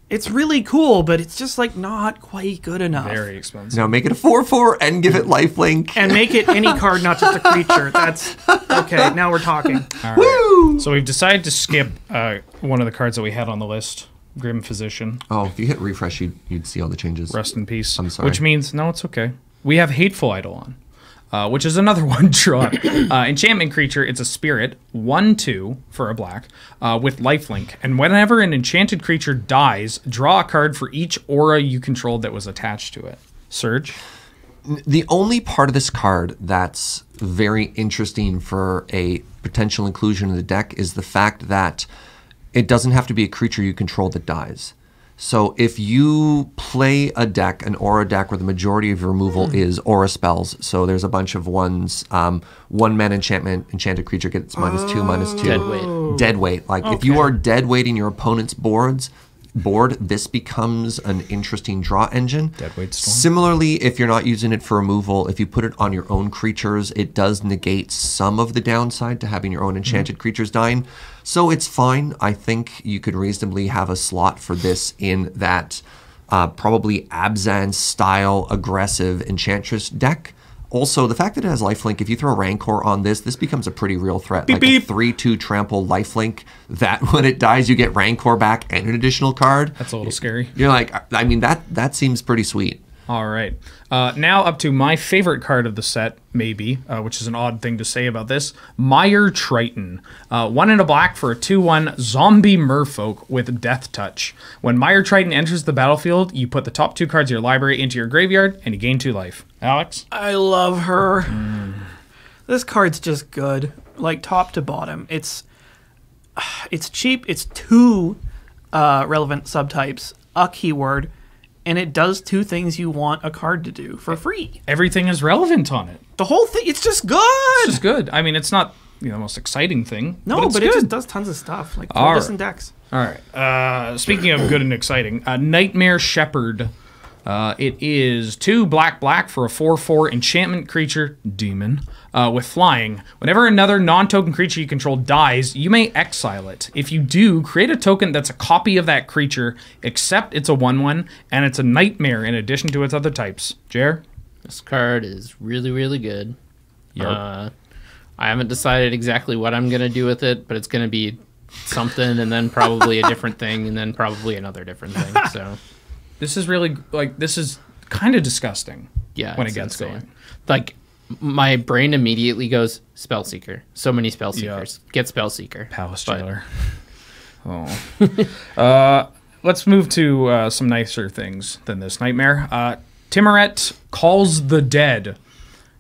It's really cool, but it's just like not quite good enough. very expensive. Now make it a 4 4 and give it lifelink. And make it any card, not just a creature. That's okay. Now we're talking. All right. So we've decided to skip uh, one of the cards that we had on the list, Grim Physician. Oh, if you hit refresh, you'd, you'd see all the changes. Rest in peace. I'm sorry. Which means no, it's okay. We have Hateful Eidolon, uh, which is another one draw. uh, enchantment creature. It's a spirit, one two for a black, uh, with lifelink. And whenever an enchanted creature dies, draw a card for each aura you controlled that was attached to it. Serge. The only part of this card that's very interesting for a potential inclusion in the deck is the fact that it doesn't have to be a creature you control that dies. So if you play a deck, an aura deck, where the majority of your removal is aura spells, so there's a bunch of ones, um, one man enchantment, enchanted creature gets minus two, minus two. Dead weight. Dead weight. Like if you are dead weighting your opponent's boards, board, this becomes an interesting draw engine. Deadweight Storm. Similarly, if you're not using it for removal, if you put it on your own creatures, it does negate some of the downside to having your own enchanted creatures dying. So it's fine. I think you could reasonably have a slot for this in that uh, probably Abzan style aggressive Enchantress deck. Also, the fact that it has lifelink, if you throw Rancor on this, this becomes a pretty real threat. like beep. a 3 2 trample lifelink, that when it dies, you get Rancor back and an additional card. That's a little scary. You're like, I mean, that that seems pretty sweet. All right. Uh, now up to my favorite card of the set, maybe, uh, which is an odd thing to say about this. Mire Triton. Uh, one in a black for a 2 1 zombie merfolk with Death Touch. When Mire Triton enters the battlefield, you put the top two cards of your library into your graveyard and you gain two life. Alex? I love her. This card's just good, like top to bottom. It's it's cheap. It's two uh, relevant subtypes, a keyword, and it does two things you want a card to do for free. Everything is relevant on it. The whole thing, it's just good. It's just good. I mean, it's not you know, the most exciting thing. no, but, but, it just does tons of stuff, like All right. in decks. All right. Uh, speaking of good and exciting, uh, Nightmare Shepherd. Uh, it is two black black for a 4 4 enchantment creature, demon, uh, with flying. Whenever another non token creature you control dies, you may exile it. If you do, create a token that's a copy of that creature, except it's a 1 1, and it's a nightmare in addition to its other types. Jer? This card is really, really good. Yep. Uh, I haven't decided exactly what I'm gonna do with it, but it's gonna be something, and then probably a different thing, and then probably another different thing. So This is really, like, this is kind of disgusting. yeah, When it gets insane. going. Like my brain immediately goes Spellseeker. So many spell Yeah. seekers. Get Spellseeker. Palace Jailer. Oh. uh, let's move to uh, some nicer things than this nightmare. Uh, Tymaret calls the dead.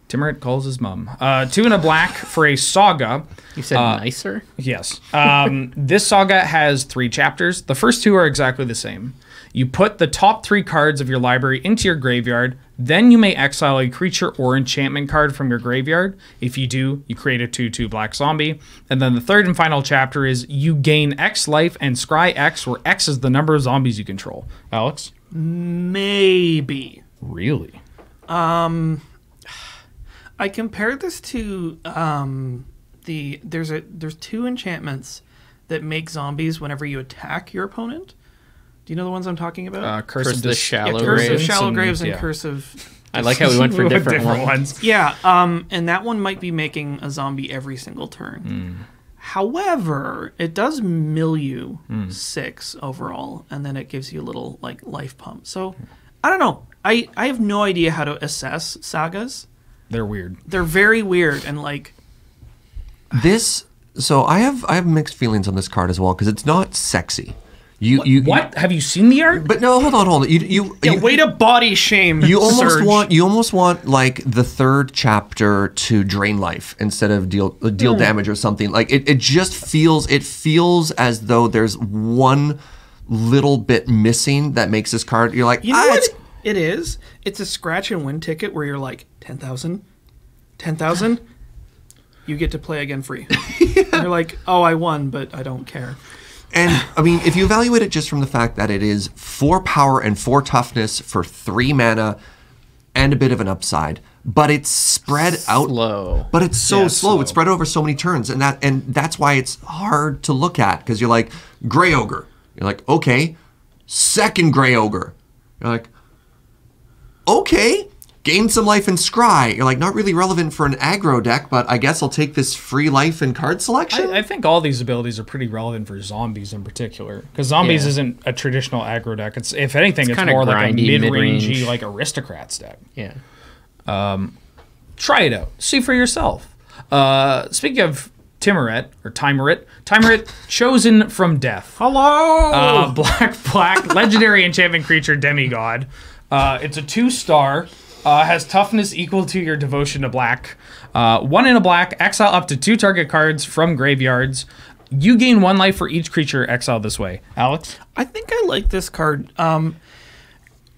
Timoret calls his mom. Uh, two in a black for a saga. You said Uh, nicer. Yes. Um, this saga has three chapters. The first two are exactly the same. You put the top three cards of your library into your graveyard. Then you may exile a creature or enchantment card from your graveyard. If you do, you create a 2 2 black zombie. And then the third and final chapter is you gain X life and scry X, where X is the number of zombies you control. Alex? Maybe. Really? Um, I compared this to um, the there's a there's two enchantments that make zombies whenever you attack your opponent. Do you know the ones I'm talking about? Uh, Curse, Curse of the Dis- Shallow Curse of Graves Shallow Graves and yeah. Curse of I like how we went for With different, ones. ones. Yeah, um, and that one might be making a zombie every single turn. Hmm. However, it does mill you Hmm. six overall, and then it gives you a little like life pump. So I don't know. I I have no idea how to assess sagas. They're weird. They're very weird and like This, so I have I have mixed feelings on this card as well because it's not sexy. You you What? Have you seen the art? but no, hold on, hold on. You you yeah, you, way to body shame. you almost Serge. want you almost want like the third chapter to drain life instead of deal uh, deal damage or something. Like it, it just feels it feels as though there's one little bit missing that makes this card. You're like, You know ah, what it's it is? It's a scratch and win ticket where you're like 10,000, 10,000. You get to play again free. And you're like, oh, I won, but I don't care. And I mean, if you evaluate it just from the fact that it is four power and four toughness for three mana and a bit of an upside, but it's spread out Slow. But it's so Yeah, slow. slow. It's spread over so many turns, and that and that's why it's hard to look at because you're like gray ogre. You're like okay, second gray ogre. You're like okay, gain some life and scry. You're like not really relevant for an aggro deck, but I guess I'll take this free life and card selection. I, I think all these abilities are pretty relevant for zombies in particular, because zombies Yeah. isn't a traditional aggro deck. It's if anything, it's, kinda more like a mid-rangey, mid-range. like aristocrats deck. Yeah. Try it out, see for yourself. Uh, speaking of Timoret or Timerit, Timerit chosen from death. Hello! Uh, black, black, legendary enchantment creature, demigod. Uh, it's a two star. Uh, has toughness equal to your devotion to black. Uh, one in a black. Exile up to two target cards from graveyards. You gain one life for each creature exiled this way. Alex? I think I like this card um,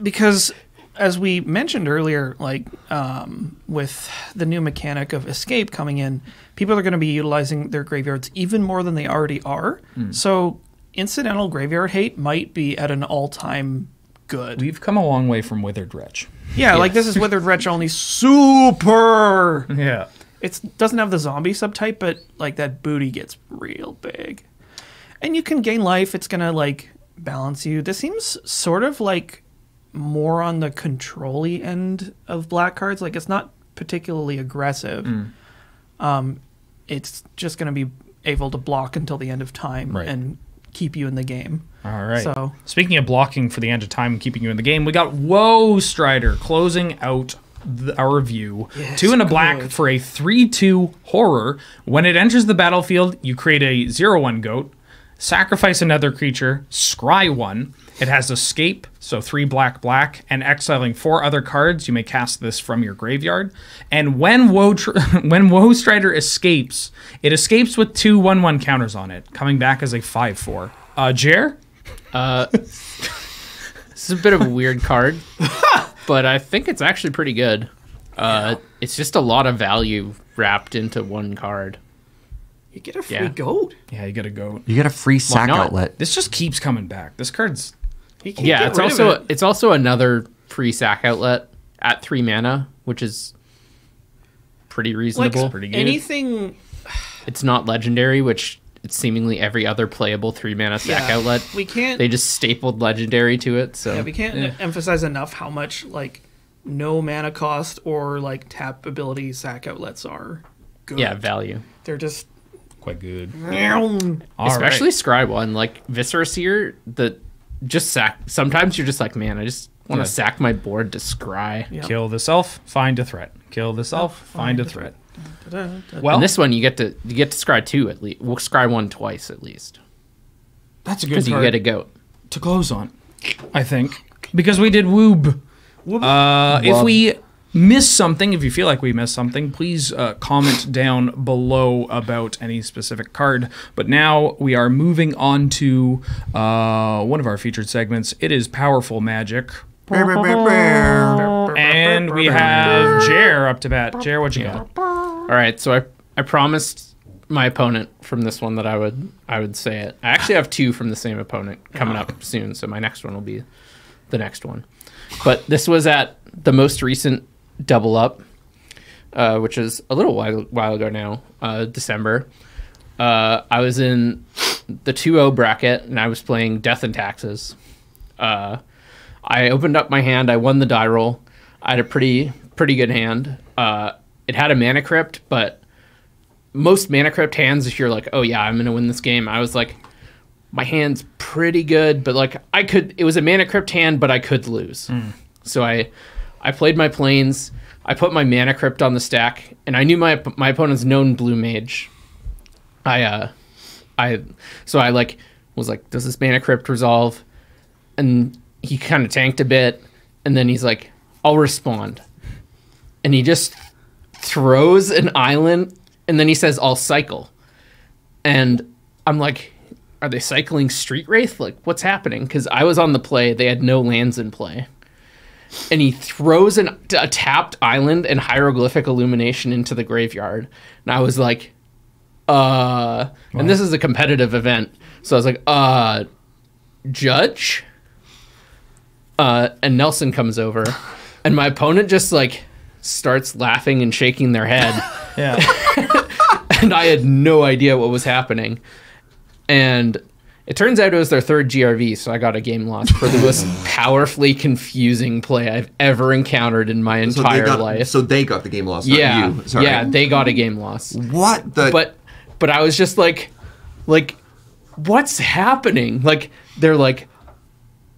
because, as we mentioned earlier, like um, with the new mechanic of escape coming in, people are going to be utilizing their graveyards even more than they already are. So incidental graveyard hate might be at an all-time good. We've come a long way from Withered Wretch. Yeah, like this is Withered Wretch only super. Yeah. It doesn't have the zombie subtype, but like that booty gets real big, and you can gain life. It's gonna like balance you. This seems sort of like more on the controlly end of black cards. Like it's not particularly aggressive. Um, it's just gonna be able to block until the end of time Right. and keep you in the game. All right. So- speaking of blocking for the end of time and keeping you in the game, we got Woe Strider closing out the, our review. Two and a black good. for a three-two horror. When it enters the battlefield, you create a zero-one goat, sacrifice another creature, scry one. It has escape, so three black black, and exiling four other cards. You may cast this from your graveyard. And when Woe tr- when Woe Strider escapes, it escapes with two one-one counters on it, coming back as a five-four. Uh, Jer. This is a bit of a weird card, but I think it's actually pretty good. Uh, It's just a lot of value wrapped into one card. You get a free Yeah. goat. Yeah, you get a goat. You get a free sack outlet. This just keeps coming back. This card's Yeah, it's also it. it's also another free sack outlet at three mana, which is pretty like reasonable. pretty good. anything. It's not legendary, which it's seemingly every other playable three mana sack Yeah, outlet. we can't- They just stapled legendary to it. So Yeah, we can't emphasize enough how much like no mana cost or like tap ability sack outlets are good. yeah, value. they're just quite good. Especially right. Scry one, like Viscera Seer, the just sack. Sometimes you're just like, man, I just want to Yeah. sack my board to Scry. Yeah. kill the self, find a threat. Kill the self, find a threat. Da-da-da. Well, and this one you get to you get to Scry two at least. We'll Scry one twice at least that's a good because you get a goat. to close on, I think, because we did woob. Uh, if we miss something, if you feel like we missed something, please uh, comment down below about any specific card. But now we are moving on to uh, one of our featured segments. It is powerful magic. And we have Jer up to bat. Jer, what you got? All right, so I I promised my opponent from this one that I would I would say it. I actually have two from the same opponent coming up soon, so my next one will be the next one. But this was at the most recent double up, uh, which is a little while while ago now, uh, December. Uh, I was in the 2-0 bracket and I was playing Death and Taxes. Uh, I opened up my hand. I won the die roll. I had a pretty pretty good hand. Uh, it had a mana crypt, but most mana crypt hands, if you're like, oh yeah, I'm gonna win this game, I was like, my hand's pretty good, but like I could. It was a mana crypt hand, but I could lose. So I I played my planes. I put my mana crypt on the stack, and I knew my my opponent's known blue mage. I uh I so I like was like, does this mana crypt resolve? And he kind of tanked a bit, and then he's like, I'll respond. And he just throws an island, and then he says, I'll cycle. And I'm like, are they cycling Street Wraith? Like, what's happening? Because I was on the play, they had no lands in play. And he throws an, a tapped island and hieroglyphic illumination into the graveyard. And I was like, uh, and this is a competitive event. So I was like, uh, judge? Uh, and Nelson comes over, and my opponent just like starts laughing and shaking their head. Yeah. and I had no idea what was happening. And it turns out it was their third GRV, so I got a game loss for the most powerfully confusing play I've ever encountered in my entire they got, life. So they got the game lost. not yeah, you. Sorry. yeah, they got a game loss. What the? But but I was just like like what's happening? Like they're like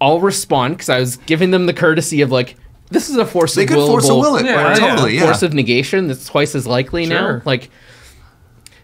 I'll respond because I was giving them the courtesy of like this is a force they of could force a will it. Yeah, right? yeah. Totally. Yeah. force of negation that's twice as likely now. Like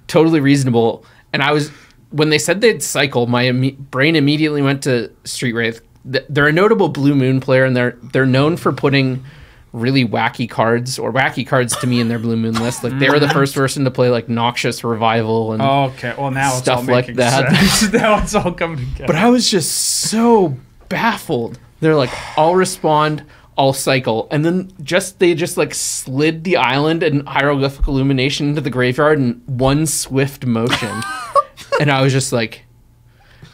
totally reasonable. And I was when they said they'd cycle, my imme- brain immediately went to Street Wraith. They're a notable Blue Moon player, and they're they're known for putting really wacky cards or wacky cards to me in their Blue Moon list. Like they were the mm. first person to play like Noxious Revival and oh, Okay. Well, now it's all Stuff like making that. sense. now it's all coming together. But I was just so baffled. They're like, I'll respond, I'll cycle. And then just they just like slid the island and hieroglyphic illumination into the graveyard in one swift motion. and I was just like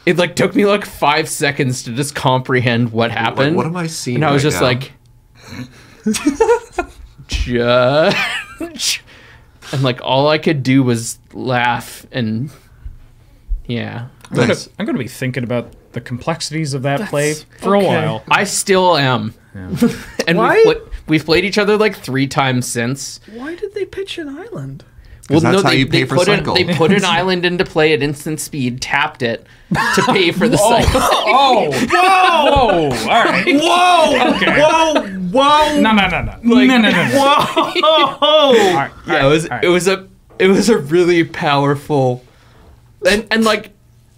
it like took me like five seconds to just comprehend what happened. what am I seeing And I was right just now? like, judge, and like all I could do was laugh and yeah. I'm gonna, Nice. I'm gonna be thinking about the complexities of that play That's- for a while. I still am. and Why? we've, pla- we've played each other like three times since. Why did they pitch an island? Well, that's how you pay for put cycle. An, they put an island into play at instant speed, tapped it to pay for the cycle. Oh, whoa, whoa! All right. Whoa! Okay. Whoa! Whoa! No, no, no, no, no, no, no, no. Whoa! right, yeah, it was all right. it was a it was a really powerful, and and like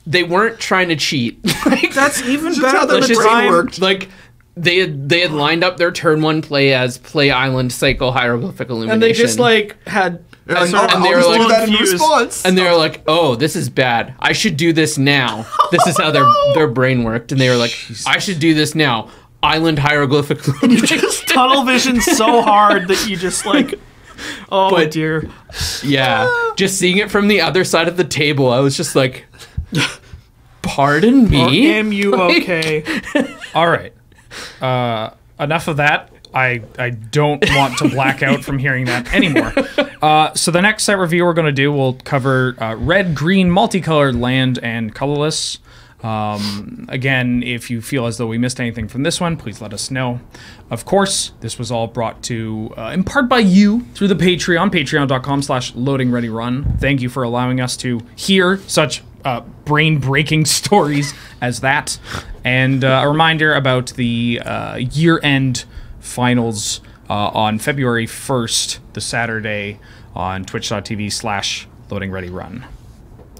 they weren't trying to cheat. like That's even Just better how than the the brain time. worked. like they had they had lined up their turn one play as play island cycle hieroglyphic illumination, And they just like had. They're like, sort of "Oh, and they I'll were like- that in confused. response. and they were like, "Oh, this is bad. I should do this now." This is how their oh, their brain worked, and they were like, "I should do this now." Island hieroglyphic you just tunnel vision so hard that you just like. Oh But- dear. Yeah, just seeing it from the other side of the table, I was just like, "Pardon me." Am you okay? All right. Uh, enough of that. I, I don't want to black out from hearing that anymore. Uh, so the next set review we're going to do will cover uh, red, green, multicolored land and colorless. Um, again, if you feel as though we missed anything from this one, please let us know. Of course, this was all brought to uh, in part by you through the Patreon, patreon.com slash loading ready run. Thank you for allowing us to hear such uh, brain breaking stories as that. And uh, a reminder about the uh, year end finals uh, on February 1st, the Saturday, on twitch.tv slash loading ready run.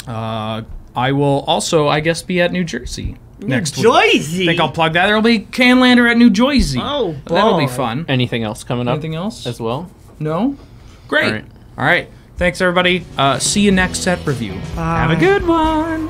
Uh, I will also, I guess, be at New Jersey next week. Jersey. I think I'll plug that. There'll be Canlander at New Jersey. Oh, that'll be fun. Anything else coming up? Anything else? as well? No? Great. All right. All right. Thanks, everybody. Uh, see you next set review. Have a good one.